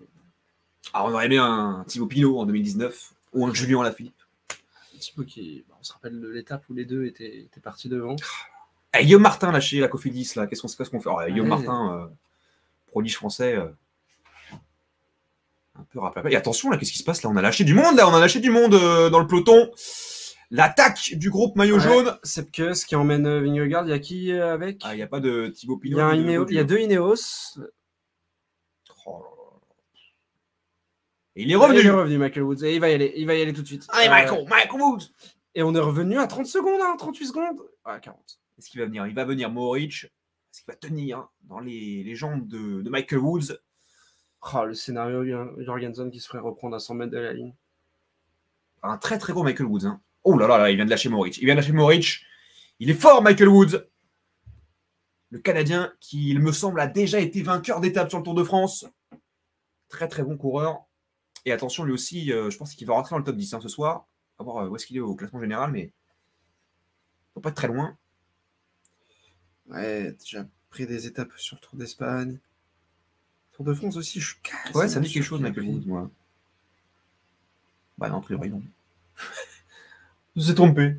A: Ah, on aurait aimé un Thibaut Pinot en 2019 ou un Julien Alaphilippe.
B: Petit peu qui. bah, on se rappelle de l'étape où les deux étaient, étaient partis devant.
A: Eh, Guillaume Martin lâché la Cofidis là. Qu'est-ce qu'on qu'est-ce qu'on fait? Oh, Guillaume
B: Ouais.
A: Martin, euh, prodige français. euh, un peu rappelé. Et attention là, qu'est-ce qui se passe là? On a lâché du monde là. On a lâché du monde euh, dans le peloton. L'attaque du groupe maillot
B: Ouais.
A: jaune.
B: Sepkus qui emmène Vingegaard. Il y a qui avec?
A: Ah, il n'y a pas de Thibaut
B: Il
A: Pinot.
B: y, a un
A: ni de
B: Ineos-
A: Godu,
B: il y a deux Ineos.
A: Oh là là là. Et il est revenu.
B: Il est revenu, Michael Woods. Et il va y aller, il va y aller tout de suite.
A: Allez,
B: Euh,
A: Michael, Michael Woods.
B: Et on est revenu à 30 secondes, hein, 38 secondes. Ah, 40.
A: Est-ce qu'il va venir? Il va venir, Moric. Est-ce qu'il va tenir dans les, les jambes de, de Michael Woods?
B: Oh, le scénario Jorgensen qui se ferait reprendre à 100 mètres de la ligne.
A: Un très très gros Michael Woods. hein. Oh là là là, il vient de lâcher Moric. Il vient de lâcher Moric. Il est fort, Michael Woods. Le Canadien qui, il me semble, a déjà été vainqueur d'étape sur le Tour de France. Très très bon coureur. Et attention, lui aussi, euh, je pense qu'il va rentrer dans le top 10 hein, ce soir. On va voir euh, où est-ce qu'il est au classement général, mais faut pas être très loin.
B: Ouais, déjà pris des étapes sur le Tour d'Espagne. Tour de France aussi, je suis
A: Ouais, ça me dit quelque chose, Michael. Woods, moi. Bah non, a priori, non. Je s'est trompé.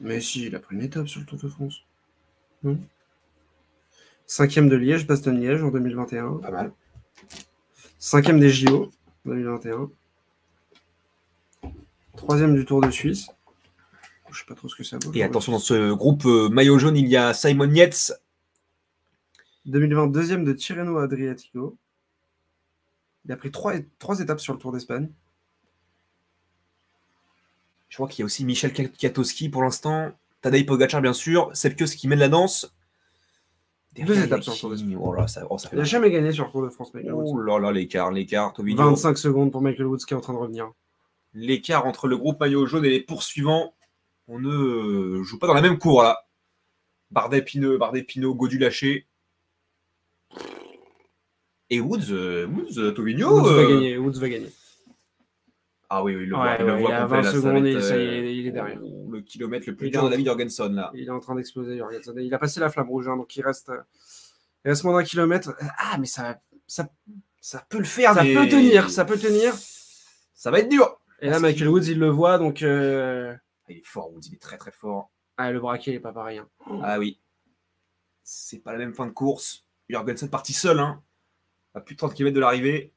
B: Mais si, il a pris une étape sur le Tour de France. Non Cinquième de Liège, Bastogne-Liège en 2021.
A: Pas mal.
B: Cinquième des JO 2021. Troisième du Tour de Suisse. Je sais pas trop ce que ça vaut.
A: Et attention, dans ce groupe euh, maillot jaune, il y a Simon Yates.
B: 2020, deuxième de Tirreno Adriatico. Il a pris trois, étapes sur le Tour d'Espagne.
A: Je crois qu'il y a aussi Michel Kiatowski pour l'instant. Tadej Pogacar, bien sûr. Sepkus qui mène la danse.
B: Deux étapes sur le Tour
A: Oh là, ça, oh, ça fait
B: Il n'a jamais gagné sur le Tour de France, Michael Woods.
A: Oh là là, l'écart, l'écart. Tovillo.
B: 25 secondes pour Michael Woods qui est en train de revenir.
A: L'écart entre le groupe maillot jaune et les poursuivants. On ne joue pas dans la même cour là. Bardet, Pinot, Bardet, Pinot, Godu lâché. Et Woods, euh, Woods, euh, Tovigno.
B: Woods va
A: euh,
B: gagner. Woods va gagner.
A: Ah oui, oui, il le
B: Ouais,
A: il le voit
B: il a
A: complet,
B: 20
A: là, ça
B: secondes
A: va
B: et
A: être,
B: ça y
A: euh,
B: est, il est derrière.
A: Le kilomètre le plus dur de la vie d'Orgenson là.
B: Il est en train d'exploser, Jorgensen. Il a passé la flamme rouge, hein, donc il reste, euh, il reste moins d'un kilomètre. Ah, mais ça, ça,
A: Ça peut le faire,
B: ça
A: mais-
B: peut tenir, ça peut tenir.
A: Ça va être dur.
B: Et là,
A: Parce
B: Michael Woods, il le voit, donc euh,
A: Il est fort, Woods, il est très très fort.
B: ah, le braquet, il est pas pareil. hein.
A: Ah oui. C'est pas la même fin de course. Jorgensen parti seul, hein. À plus de 30 km de l'arrivée.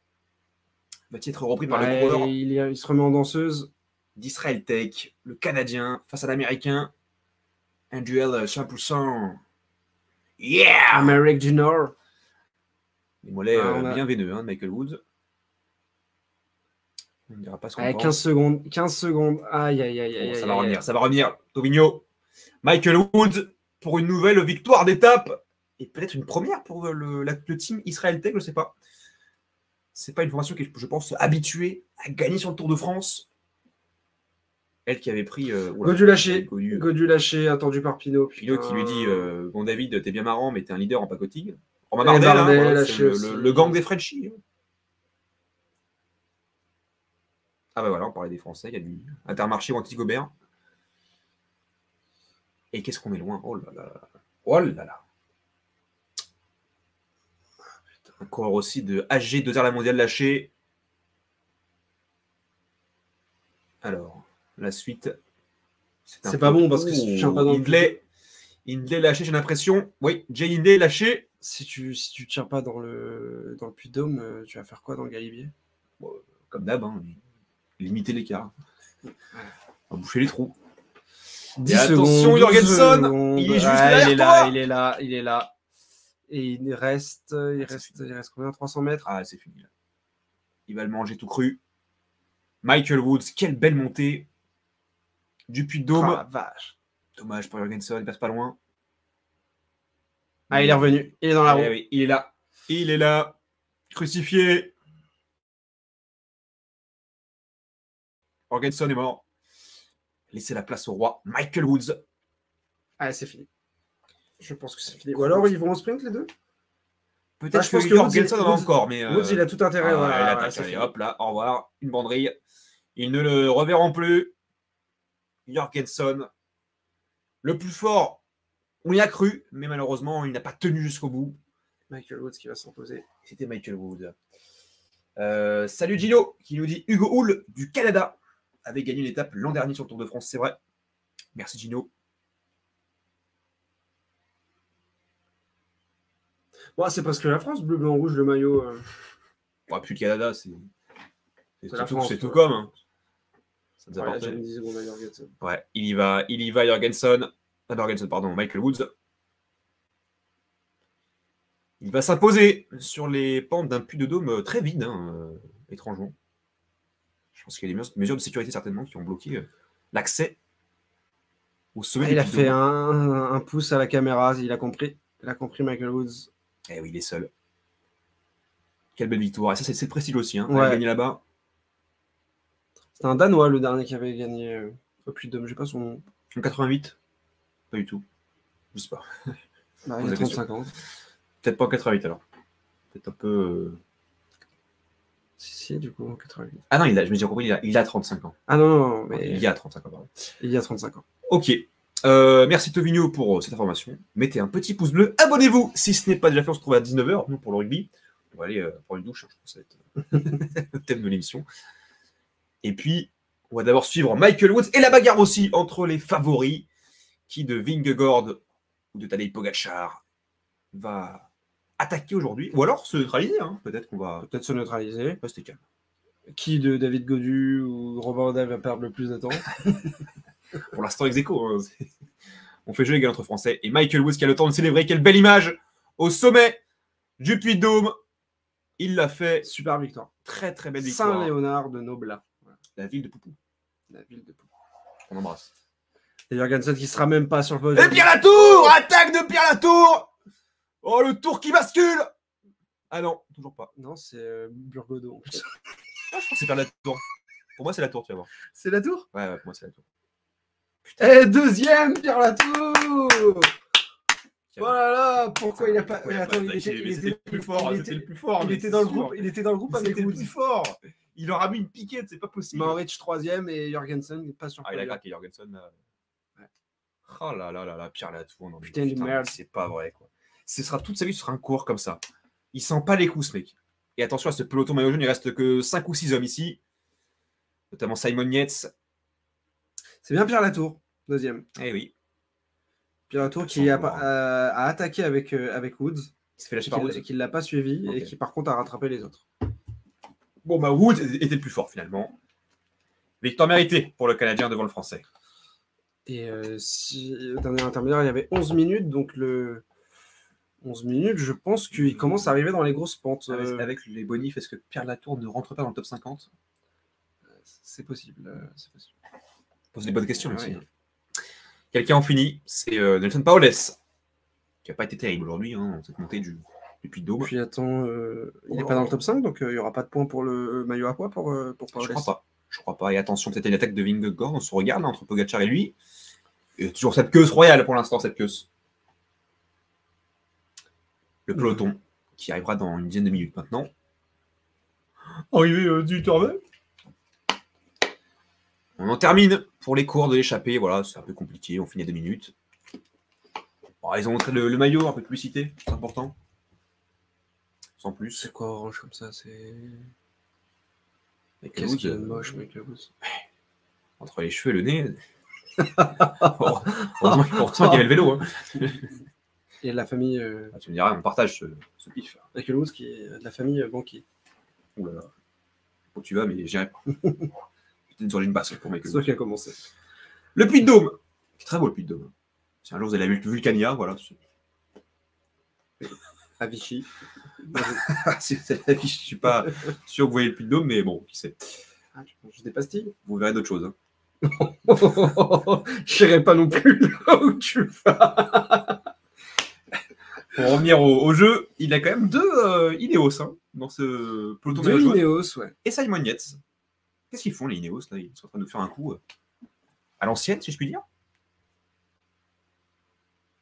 A: Va-t-il être repris par
B: Ouais,
A: le
B: il, y a- il se remet en danseuse.
A: d'Israël Tech, le Canadien face à l'Américain. Un duel euh, 100%. Yeah
B: Amérique du Nord.
A: Les mollets
B: Ah,
A: euh,
B: a-
A: bien V2 hein, de Michael Woods. On ne dira pas ce qu'on
B: Allez,
A: pense.
B: 15 secondes. 15 secondes. Aïe, aïe, aïe, aïe.
A: Bon, ça
B: aïe,
A: va
B: aïe.
A: revenir, ça va revenir. Tovigno, Michael Woods pour une nouvelle victoire d'étape et peut-être une première pour le, la- le team Israël Tech, je ne sais pas. C'est pas une formation qui est, je pense, habituée à gagner sur le Tour de France. Elle qui avait pris. Euh, oula,
B: Godu lâché.
A: Godu,
B: Godu lâché, attendu par Pinot.
A: Pinot qui lui dit euh, Bon, David, t'es bien marrant, mais t'es un leader en pacotille. Bardet, hein, voilà, le- le gang des Frenchies. hein. Ah bah voilà, on parlait des Français, il y a du Intermarché ou Antigobert. Et qu'est-ce qu'on est loin? Oh là là Oh là là Un coureur aussi de AG 2 heures la mondiale lâché. Alors, la suite.
B: C'est pas bon parce que si tu tiens pas dans le
A: Hindley, Hindley lâché, j'ai l'impression. Oui, Jay Hindley lâché.
B: Si tu, si tu tiens pas dans le, dans le Puy-de-Dôme, euh, tu vas faire quoi dans le Galibier?
A: Comme d'hab, hein, limiter l'écart. On va boucher les trous.
B: 10
A: Et attention,
B: 12
A: Jorgensen, il est juste
B: Ouais,
A: derrière
B: il est là, il est là, il est là. Et il reste, il
A: Ah,
B: reste, il reste combien? 300 mètres?
A: Ah, c'est fini là. Il va le manger tout cru. Michael Woods, quelle belle montée. Du puits de Dôme.
B: Ah, vache.
A: Dommage pour Jorgensen, il passe pas loin.
B: Ah, il est revenu. Il est dans la
A: Eh
B: roue.
A: oui, il est là. Il est là. Crucifié. Jorgensen est mort. Laissez la place au roi Michael Woods.
B: Ah, c'est fini. Je pense que c'est fini. Ou alors ils vont au sprint les deux?
A: Peut-être
B: Ah, je pense
A: que,
B: que Woods,
A: Jorgensen en a
B: Woods-
A: encore, mais. euh,
B: Woods, il a tout intérêt.
A: ah,
B: voilà,
A: il attaque, allez, hop là, au revoir. Une banderille. Ils ne le reverront plus. Jorgensen, le plus fort, on y a cru, mais malheureusement, il n'a pas tenu jusqu'au bout.
B: Michael Woods qui va s'imposer.
A: C'était Michael Wood. Euh, salut Gino, qui nous dit Hugo Hull du Canada avait gagné une étape l'an dernier sur le Tour de France, c'est vrai. Merci Gino.
B: Bon, c'est parce que la France, bleu, blanc, rouge, le maillot. euh,
A: Ouais, puis le Canada, c'est c'est tout,
B: ouais.
A: comme. hein. Ça nous
B: ouais,
A: apporte-
B: j'avais 10 secondes à Jorgensen.
A: Ouais, il y va, il y va Jorgensen. Non, Jorgensen, pardon, Michael Woods. Il va s'imposer sur les pentes d'un puits de dôme euh, très vide, hein, euh, étrangement. Je pense qu'il y a des mesures- de sécurité certainement qui ont bloqué euh, l'accès au sommet
B: Ah, il a fait un, un pouce à la caméra, il a compris. Il a compris Michael Woods.
A: Eh oui, il est seul. Quelle belle victoire. Et ça, c'est le prestige aussi. Hein.
B: Ouais.
A: Il a gagné là-bas.
B: C'était un Danois le dernier qui avait gagné euh, au Puy-de-Dôme, j'ai pas son nom.
A: En 88 Pas du tout. Je sais pas.
B: Bah, il a
A: la question.
B: 35 ans.
A: Peut-être pas en 88 alors. Peut-être un peu. euh,
B: Si, si, du coup, en 88.
A: Ah non, il a, je me suis compris, il a, il a 35 ans.
B: Ah non, non, non, mais
A: Il y a 35 ans, pardon.
B: il y a 35 ans.
A: Ok. Euh, merci Tovigno pour euh, cette information. Mettez un petit pouce bleu. Abonnez-vous si ce n'est pas déjà fait. On se retrouve à 19h nous, pour le rugby. On va aller euh, prendre une douche. hein, je pense que ça va être le thème de l'émission. Et puis, on va d'abord suivre Michael Woods et la bagarre aussi entre les favoris qui de Vingegaard ou de Tadej Pogacar va attaquer aujourd'hui. Ou alors se neutraliser. hein. Peut-être qu'on va
B: Peut-être se neutraliser.
A: rester calme.
B: Qui de David Godu ou Robin Houdin va perdre le plus de temps?
A: Pour l'instant, ex aequo, hein. On fait jouer les entre français. Et Michael Woods qui a le temps de célébrer. Quelle belle image au sommet du Puy de Dôme. Il l'a fait.
B: Super victoire.
A: Très très belle victoire.
B: Saint-Léonard de Noblat. Voilà,
A: La ville de Poupou.
B: la ville de Pau.
A: On embrasse.
B: Et Jorgensen qui sera même pas sur le
A: Et
B: podium.
A: Pierre Latour Attaque de Pierre Latour Oh, le tour qui bascule Ah non, toujours pas.
B: Non, c'est euh, en plus.
A: Ah, je crois que c'est Pierre Latour. Pour moi, c'est la tour, tu vas voir.
B: C'est la tour
A: Ouais, ouais, pour moi, c'est la tour.
B: Et deuxième, Pierre Latour Oh là là, pourquoi il a pas. Mais
A: a
B: attends, il était, il était
A: plus fort,
B: il était-
A: le plus fort.
B: il était dans le groupe, il était dans le groupe avec
A: le plus fort. Il aura mis une piquette, c'est pas possible.
B: Maurich troisième et Jorgensen pas sur
A: Ah, il a craqué, Jorgensen. Oh là là là là, Pierre Latour. Non,
B: Putain de merde.
A: C'est pas vrai, quoi. Ce sera toute sa vie, ce sera un cours comme ça. Il sent pas les coups, ce mec. Et attention à ce peloton maillot jaune, il reste que 5 ou 6 hommes ici. Notamment Simon Yates.
B: C'est bien Pierre Latour, deuxième.
A: Eh oui,
B: Pierre Latour qui a, euh, a attaqué avec, euh, avec Woods,
A: il se fait lâcher
B: qui
A: par Woods.
B: ne l'a pas suivi et qui par contre a rattrapé les autres.
A: Bon, bah, Woods était le plus fort finalement. Victoire méritée pour le Canadien devant le Français.
B: Et euh, si, dernier intermédiaire, il y avait 11 minutes, donc le 11 minutes, je pense qu'il commence à arriver dans les grosses pentes.
A: Avec,
B: euh,
A: avec les bonifs, est-ce que Pierre Latour ne rentre pas dans le top 50
B: c'est possible. c'est possible.
A: Pose des bonnes questions
B: Ah
A: aussi. hein. Quelqu'un en finit, c'est euh, Nelson Paoles, qui n'a pas été terrible aujourd'hui, hein, cette montée du, du Puy de Dôme.
B: Puis attends, euh, il n'est
A: Oh.
B: pas dans le top 5, donc euh, il n'y aura pas de points pour le maillot à poids pour, euh, pour
A: Je
B: Paredes.
A: crois pas. Je crois pas. Et attention, c'était une attaque de Vingegaard. On se regarde là, entre Pogacar et lui. Et toujours cette queue royale pour l'instant, cette queue. Le peloton qui arrivera dans une dizaine de minutes maintenant. Arrivé euh, 18h20. On en termine pour les cours de l'échappée. Voilà, c'est un peu compliqué. On finit à deux minutes. Bon, ils ont montré le, le maillot, un peu de publicité, c'est important. Sans plus.
B: C'est quoi orange comme ça C'est.
A: Avec
B: Qu'est-ce qu'il est
A: euh,
B: moche, mec, la Wood.
A: entre les cheveux et le nez. heureusement qu'il y avait le vélo. hein.
B: Et la famille. Euh,
A: Ah, tu me diras, on partage ce, ce pif.
B: Michael Woods qui est de la famille euh, Banquier.
A: Ouh là là. Où tu vas, mais j'irai pas. Peut-être sur une basque pour
B: C'est toi qui a commencé.
A: Le Puy de Dôme. C'est très beau le Puy de Dôme. Si un jour vous allez à Vul- Vulcania, voilà.
B: À Vichy.
A: Si vous allez à Vichy, je suis pas sûr que vous voyez le Puy de Dôme, mais bon, qui sait.
B: Ah, tu manges des pastilles?
A: Vous verrez d'autres choses. hein.
B: J'irai pas non plus là où tu vas.
A: Pour revenir au, au jeu, il a quand même deux euh, Ineos hein, dans ce peloton de
B: Deux. Ineos, ouais.
A: Et Simon Yates. Qu'est-ce qu'ils font les Ineos là? Ils sont en train de nous faire un coup euh, à l'ancienne, si je puis dire?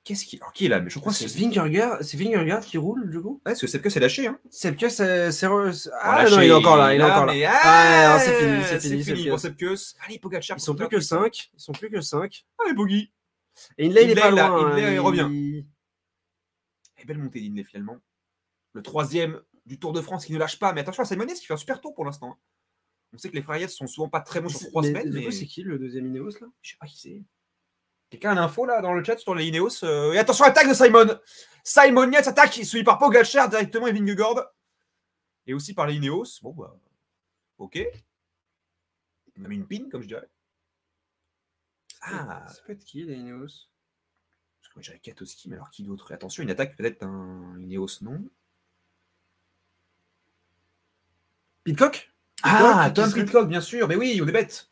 A: Qu'est-ce qui. Alors qui est là? Mais je crois que
B: C'est. Vingegaard, c'est Vingegaard qui roule du coup?
A: Ouais, parce que c'est que c'est lâché. Hein.
B: Sepkus, c'est. c'est re- Ah
A: Lâché,
B: non, il est encore là, il est encore là.
A: mais-
B: Ah, c'est fini, c'est
A: c'est
B: fini,
A: pour Sepkus. Allez, Pogacar.
B: Ils sont plus que 5. Ils sont plus que 5.
A: Allez, Boggy.
B: Et Inlay, il est pas
A: là,
B: loin. Hein,
A: il revient. Et belle montée d'Inley finalement. Le troisième du Tour de France qui ne lâche pas. Mais attention à Simon Yates qui fait un super tour pour l'instant. On sait que les frères Yates sont souvent pas très bons sur trois semaines. Mais...
B: c'est qui le deuxième Ineos là?
A: Je sais pas qui c'est. Quelqu'un a l'info là dans le chat sur les Ineos euh, Et attention, attaque de Simon Simon Yates attaque, suivi par Pogacar directement et Vingegaard. Et aussi par les Ineos. Bon, bah. Ok. On a mis une pin, comme je dirais. Ah
B: Ça peut être qui les Ineos?
A: Parce que moi j'avais Katowski, mais alors qui d'autre? Et Attention, une attaque peut-être un Ineos, non?
B: Pitcock?
A: Ah, Tom Pitcock, bien sûr. Mais oui, on est bête.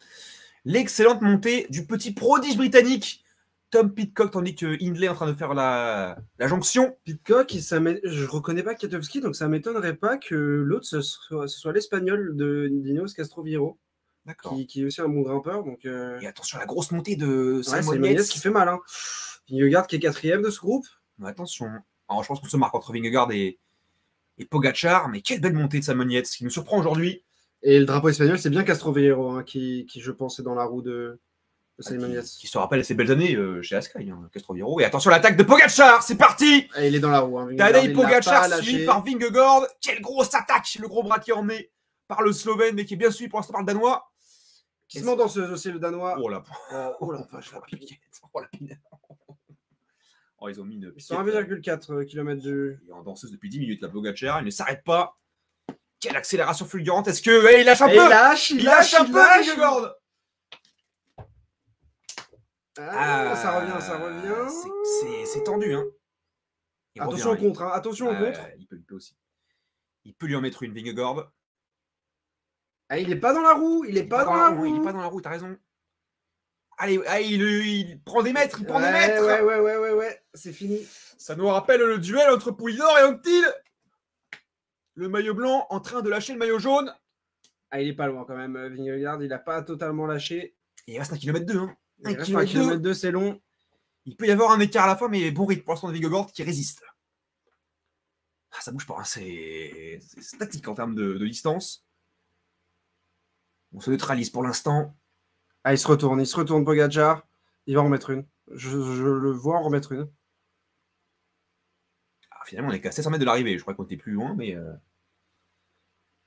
A: L'excellente montée du petit prodige britannique Tom Pitcock, tandis que Hindley est en train de faire la, la jonction.
B: Pitcock, et ça je reconnais pas Katowski, donc ça m'étonnerait pas que l'autre ce soit, l'espagnol de d'Ineos Castroviro, qui, qui est aussi un bon grimpeur. Donc, euh,
A: Et attention à la grosse montée de Simon
B: qui fait mal. Hein. Vingegaard qui est quatrième de ce groupe.
A: Mais Attention. Alors, je pense qu'on se marque entre Vingegaard et, et Pogacar, mais quelle belle montée de Simon Yates qui nous surprend aujourd'hui.
B: Et le drapeau espagnol, c'est bien Castroviro, hein, qui, qui, je pense, est dans la roue de, de Simon
A: qui, se rappelle ces belles années euh, chez Ascai, hein, Castroviro. Et attention à l'attaque de Pogacar, c'est parti
B: Ah, il est dans la roue. Hein,
A: Tadej
B: l'a lâché.
A: suivi par Vingegaard. Quelle grosse attaque Le gros bras qui est emmené par le Slovène, mais qui est bien suivi pour l'instant par le Danois.
B: Qui se met dans ce aussi le Danois.
A: Oh là,
B: Oh, oh la vache,
A: oh,
B: la
A: la
B: pique.
A: piquette. Oh la pinette. Oh, ils ont mis une
B: Ils sont à 1,4 km de.
A: Il est en danseuse depuis 10 minutes, la Pogacar. Il ne s'arrête pas. Quelle accélération fulgurante. Est-ce que. Eh, il lâche un
B: Et
A: peu
B: il lâche, il,
A: Il lâche un
B: il
A: peu,
B: lâche. Ah, ça revient, ça revient.
A: c'est- tendu, hein. Il
B: Attention au contre, hein, attention au contre.
A: Il, peut, il peut aussi. Il peut lui en mettre une, Vingegaard.
B: Ah, il est pas dans la roue, il est pas dans la roue.
A: Il est pas dans la roue, t'as raison. Allez, allez, il, il prend des mètres, il prend des
B: Ouais,
A: mètres.
B: Ouais, ouais, ouais, ouais, ouais, c'est fini.
A: Ça nous rappelle le duel entre Poulidor et Antil. Le maillot blanc en train de lâcher le maillot jaune.
B: Ah, il est pas loin quand même, euh, Vingegaard, il a pas totalement lâché.
A: Et il reste un kilomètre deux. Hein. Un
B: Il reste
A: kilomètre
B: un kilomètre 2, c'est long.
A: Il peut y avoir un écart à la fin, mais bon rythme pour l'instant de Vingegaard qui résiste. Ah, ça bouge pas, hein, c'est statique en termes de, de distance. On se neutralise pour l'instant.
B: Ah, il se retourne, il se retourne Pogacar. Il va en remettre une. Je, je le vois en remettre une.
A: Ah, finalement, on est qu'à 700 mètres de l'arrivée. Je crois qu'on était plus loin, mais euh,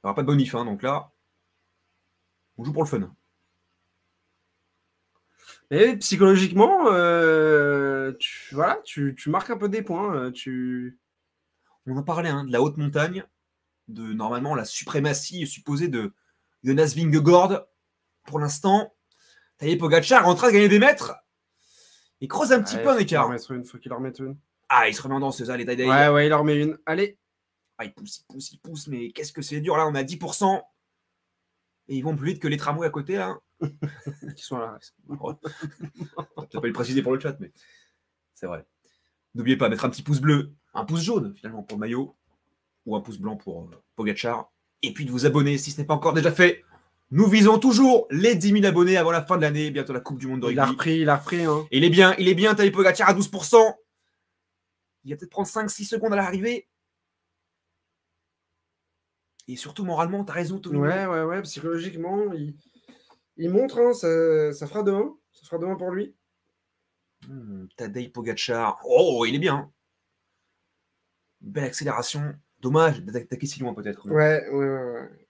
A: n'y aura pas de bonif. hein, donc là, on joue pour le fun.
B: Et psychologiquement, euh, tu, voilà, tu, tu marques un peu des points. euh, Tu...
A: On en parlait hein, de la haute montagne, de normalement la suprématie supposée de Jonas Vingegaard. pour l'instant, Tadej Pogacar est en train de gagner des mètres. Il creuse un petit
B: Ouais,
A: peu un écart.
B: une, faut qu'il en remette une.
A: Ah, il se remet en danseuse, allez, Tadej.
B: Ouais, ouais, il en remet une. Allez.
A: Ah, il pousse, il pousse, il pousse, mais qu'est-ce que c'est dur là, on est à 10%. Et ils vont plus vite que les tramways à côté là.
B: Qui sont là.
A: Tu peux pas le préciser pour le chat, mais c'est vrai. N'oubliez pas, mettre un petit pouce bleu, un pouce jaune finalement pour le maillot, ou un pouce blanc pour euh, Pogacar. Et puis de vous abonner si ce n'est pas encore déjà fait. Nous visons toujours les 10 000 abonnés avant la fin de l'année, bientôt la Coupe du Monde de
B: Il a
A: rugby.
B: repris, il a repris. Hein.
A: Il est bien, il est bien, Tadej Pogacar à 12%. Il va peut-être prendre 5-6 secondes à l'arrivée. Et surtout moralement, t'as raison, Tommy.
B: Ouais, ouais, ouais. Psychologiquement, il, il montre. Hein, ça, ça fera demain. Ça fera demain pour lui.
A: Hmm, Tadej Pogacar. Oh, il est bien. Belle accélération. Dommage d'attaquer si loin peut-être.
B: Ouais, ouais, ouais. ouais.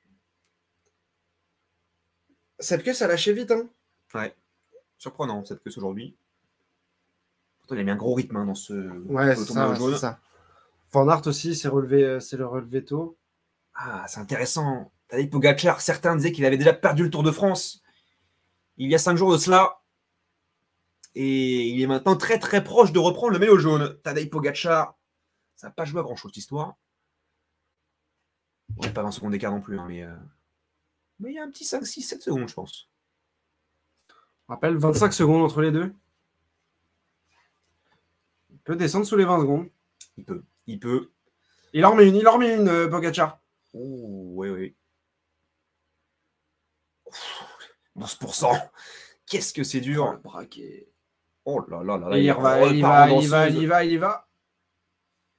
B: Cette queue, ça lâchait vite. Hein.
A: Ouais. Surprenant cette queue aujourd'hui. Pourtant, il a mis un gros rythme hein, dans ce
B: Ouais, c'est ça. Van Aert aussi, relevé, euh, c'est le relevé tôt.
A: Ah, c'est intéressant. Tadej Pogacar, certains disaient qu'il avait déjà perdu le Tour de France il y a cinq jours de cela. Et il est maintenant très très proche de reprendre le maillot jaune. Tadej Pogacar, ça n'a pas joué à grand chose cette histoire. On n'est pas 20 secondes d'écart non plus, hein, mais, euh, mais il y a un petit 5, 6, 7 secondes, je pense.
B: On rappelle, 25 secondes entre les deux. Il peut descendre sous les 20 secondes.
A: Il peut. Il peut.
B: Il en remet une, il en remet une, euh, Pogacar.
A: Oh, oui, oui. Ouf, 12%. Qu'est-ce que c'est
B: Oh,
A: dur.
B: le braquet.
A: Oh là là là là.
B: Il, y
A: est
B: va, il va, il y va, il va, il va.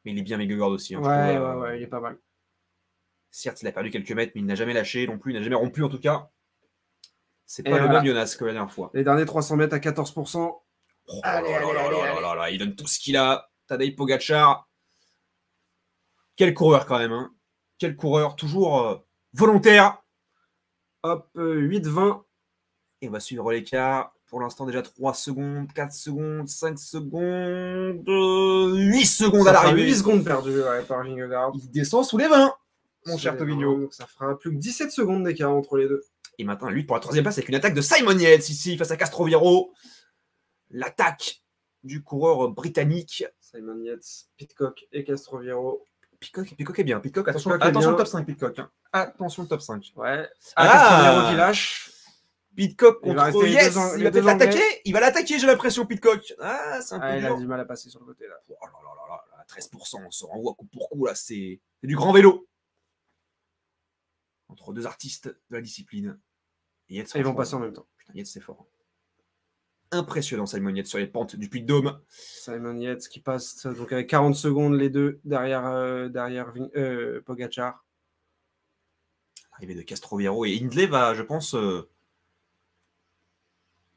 A: Mais il est bien Megaguard aussi. hein,
B: Ouais, ouais,
A: euh,
B: ouais, il est pas mal.
A: Certes, il a perdu quelques mètres, mais il n'a jamais lâché non plus. Il n'a jamais rompu en tout cas. C'est pas le même Jonas que la dernière fois.
B: Les derniers 300 mètres à 14%.
A: Oh
B: Allez,
A: là là
B: allez,
A: là
B: allez,
A: là
B: allez.
A: là là, Il donne tout ce qu'il a. Tadej Pogacar. Quel coureur quand même. hein. Quel coureur. Toujours euh, volontaire.
B: Hop, euh, 8-20.
A: Et on va suivre l'écart. Pour l'instant, déjà 3 secondes, 4 secondes, 5 secondes, euh, 8 secondes à
B: Ça fera
A: l'arrivée.
B: 8 secondes perdues ouais, par Vingegaard.
A: Il descend sous les 20, mon
B: C'est
A: cher.
B: Donc ça fera plus que 17 secondes d'écart entre les deux.
A: Et maintenant, lui pour la troisième place avec une attaque de Simon Yates ici face à Castroviro. L'attaque du coureur britannique.
B: Simon Yates, Pitcock et Castroviro.
A: Pitcock, Pitcock est bien. Pitcock, attention,
B: Pitcock
A: attention
B: bien.
A: au top 5, Pitcock. hein. Attention au top 5.
B: Ouais.
A: Ah
B: qui lâche.
A: Pitcock
B: Il va
A: contre
B: les
A: Yes. il va peut-être l'attaquer. Il va l'attaquer, j'ai l'impression, Pitcock. Ah, c'est un peu
B: Ah, il a du mal à passer sur le côté là.
A: Oh là là là là là, 13%, on se renvoie coup pour coup là, c'est du grand vélo. Entre deux artistes de la discipline. Et Yates,
B: ils vont passer en même temps.
A: Putain, Yates, c'est fort. Impressionnant, Simon Yates sur les pentes du Puy de Dôme.
B: Simon Yates qui passe donc avec 40 secondes les deux derrière, euh, derrière euh, Pogacar.
A: L'arrivée de Castroviro et Hindley va, je pense, euh,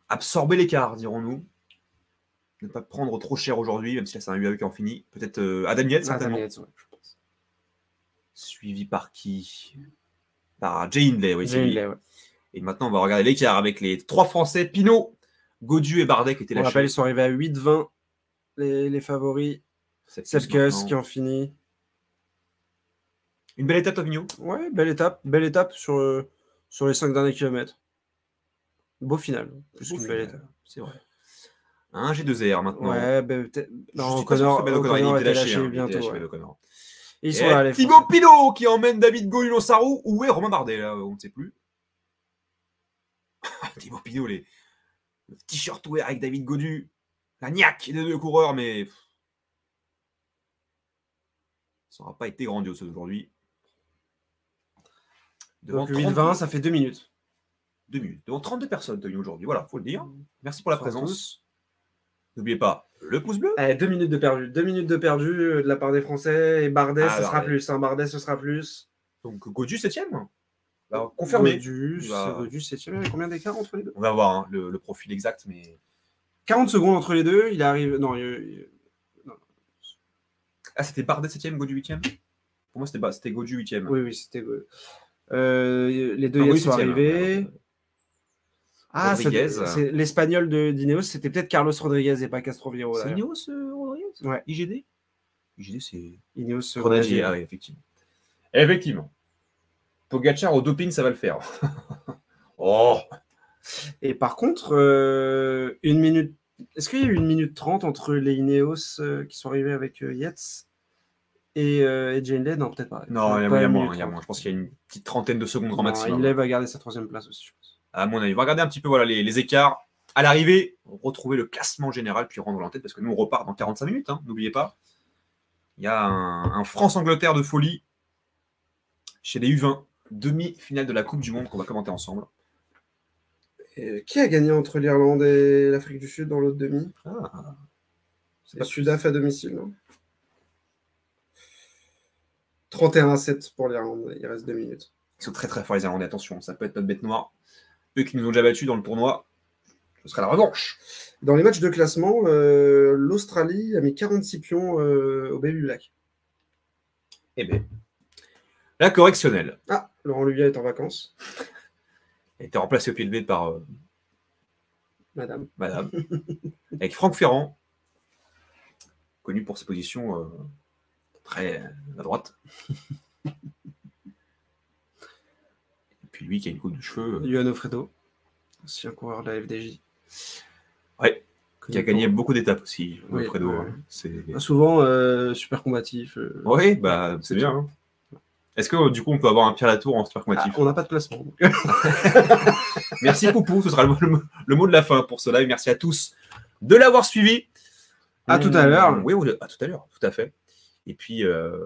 A: absorber l'écart, dirons-nous. Ne pas prendre trop cher aujourd'hui, même si là c'est un UAE qui en finit. Peut-être euh, Adam Yates, certainement.
B: Simon Yates, ouais, je pense.
A: Suivi par qui? Par Jay Hindley, oui. c'est
B: Jay
A: lui.
B: Hindley, ouais.
A: Et maintenant, on va regarder l'écart avec les trois Français, Pinot, Godu et Bardet qui étaient
B: On
A: lâchés.
B: rappelle, ils sont arrivés à 8-20 les, les favoris.
A: Maintenant.
B: qui en finit.
A: Une belle étape, Tovigno.
B: Ouais, belle étape. Belle étape sur, euh, sur les 5 derniers kilomètres. Beau final. Plus qu'une belle étape.
A: C'est vrai. Un G2R maintenant.
B: Ouais, ben, non, Connor,
A: Ben O'Connor,
B: O'Connor
A: il était lâché, hein,
B: bientôt.
A: lâché,
B: ouais. Ils sont là, les
A: Thibaut. Pinot qui emmène David Goulon Sarou. Où est Romain Bardet là? On ne sait plus. Thibaut Pinot, les... le t-shirt ouvert avec David Godu. La niaque des deux coureurs, mais. Ça n'aura pas été grandiose aujourd'hui. Devant
B: Donc 8-20,
A: 32
B: ça fait 2 minutes.
A: deux minutes. Devant 32 personnes, Tony, aujourd'hui. Voilà, faut le dire. Merci pour la
B: Bonsoir
A: présence. N'oubliez pas le pouce bleu.
B: Allez, 2 minutes de perdu. 2 minutes de perdu euh, de la part des Français. Et Bardet,
A: Ah,
B: ce sera plus. hein. Bardet, ce sera plus.
A: Donc Godu 7ème. Bah, confirmé.
B: Godu, 7 Il y a combien d'écart entre les deux?
A: On va voir hein, le, le profil exact, mais.
B: 40 secondes entre les deux. Il arrive. Non, il- il-
A: Ah, c'était Bardet 7ème, Godu 8ème Pour moi, c'était pas- c'était Godu 8ème.
B: oui, oui, c'était. Euh, les deux Yates sont arrivés.
A: hein.
B: Ah, c'est
A: Rodriguez.
B: c'est l'espagnol de d'Ineos, c'était peut-être Carlos Rodriguez et pas Castroviro.
A: C'est. Ineos euh, Rodriguez?
B: Ouais.
A: IGD IGD, c'est.
B: Ineos euh,
A: Grenadier. ah oui, effectivement. Effectivement. Pogacar au doping, ça va le faire. oh
B: Et par contre, euh, une minute. Est-ce qu'il y a eu une minute trente entre les Ineos euh, qui sont arrivés avec euh, Yates et, et Jane Lay? Non, peut-être pas.
A: Non, il y a,
B: Pas
A: il y a
B: une
A: moins, il y a moins. Je pense qu'il y a une petite trentaine de secondes grand maximum.
B: Hindley va garder sa troisième place aussi, je pense.
A: À mon avis, on va regarder un petit peu voilà, les, les écarts. À l'arrivée, retrouver le classement général, puis rendre l'entête, parce que nous, on repart dans 45 minutes, hein, n'oubliez pas. Il y a un, un France-Angleterre de folie chez les U20, demi-finale de la Coupe du Monde qu'on va commenter ensemble.
B: Et qui a gagné entre l'Irlande et l'Afrique du Sud dans l'autre demi?
A: Ah,
B: C'est Sudaf à domicile, non? 31 à 7 pour l'Irlande, il reste deux minutes.
A: Ils sont très très forts les Irlandais, attention, ça peut être notre bête noire. Eux qui nous ont déjà battus dans le tournoi, ce sera la revanche.
B: Dans les matchs de classement, euh, l'Australie a mis 46 pions euh, au Baby Black.
A: Eh bien, la correctionnelle
B: Ah, Laurent Luvia est en vacances,
A: a été remplacée au pied levé par euh,
B: madame.
A: Madame, avec Franck Ferrand, connu pour ses positions euh, très à droite. Et puis lui qui a une coupe de cheveux, euh,
B: Yuan Ofredo, aussi un coureur de la FDJ.
A: Ouais, qui a gagné beaucoup d'étapes aussi,
B: Oui,
A: Fredo.
B: ouais.
A: hein. C'est...
B: Souvent euh, super combatif. euh.
A: Oui, bah, c'est bien. hein. Est-ce que du coup on peut avoir un Pierre Latour en super
B: Ah,
A: combatif
B: on n'a pas de classement. donc.
A: Merci Poupou, ce sera le, mot- le mot de la fin pour ce live. Merci à tous de l'avoir suivi.
B: À tout à l'heure.
A: Oui, oui, à tout à l'heure, tout à fait. Et puis, euh,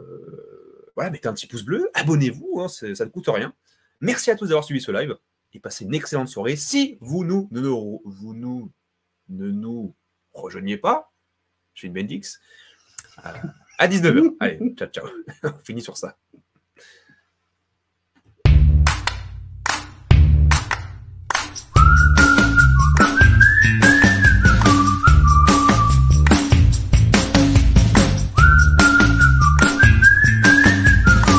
A: voilà, mettez un petit pouce bleu, abonnez-vous, hein, ça ne coûte rien. Merci à tous d'avoir suivi ce live et passez une excellente soirée. Si vous nous ne nous, vous nous, ne nous rejoignez pas, je une Bendix, euh, à 19h. Allez, ciao, ciao. On finit sur ça.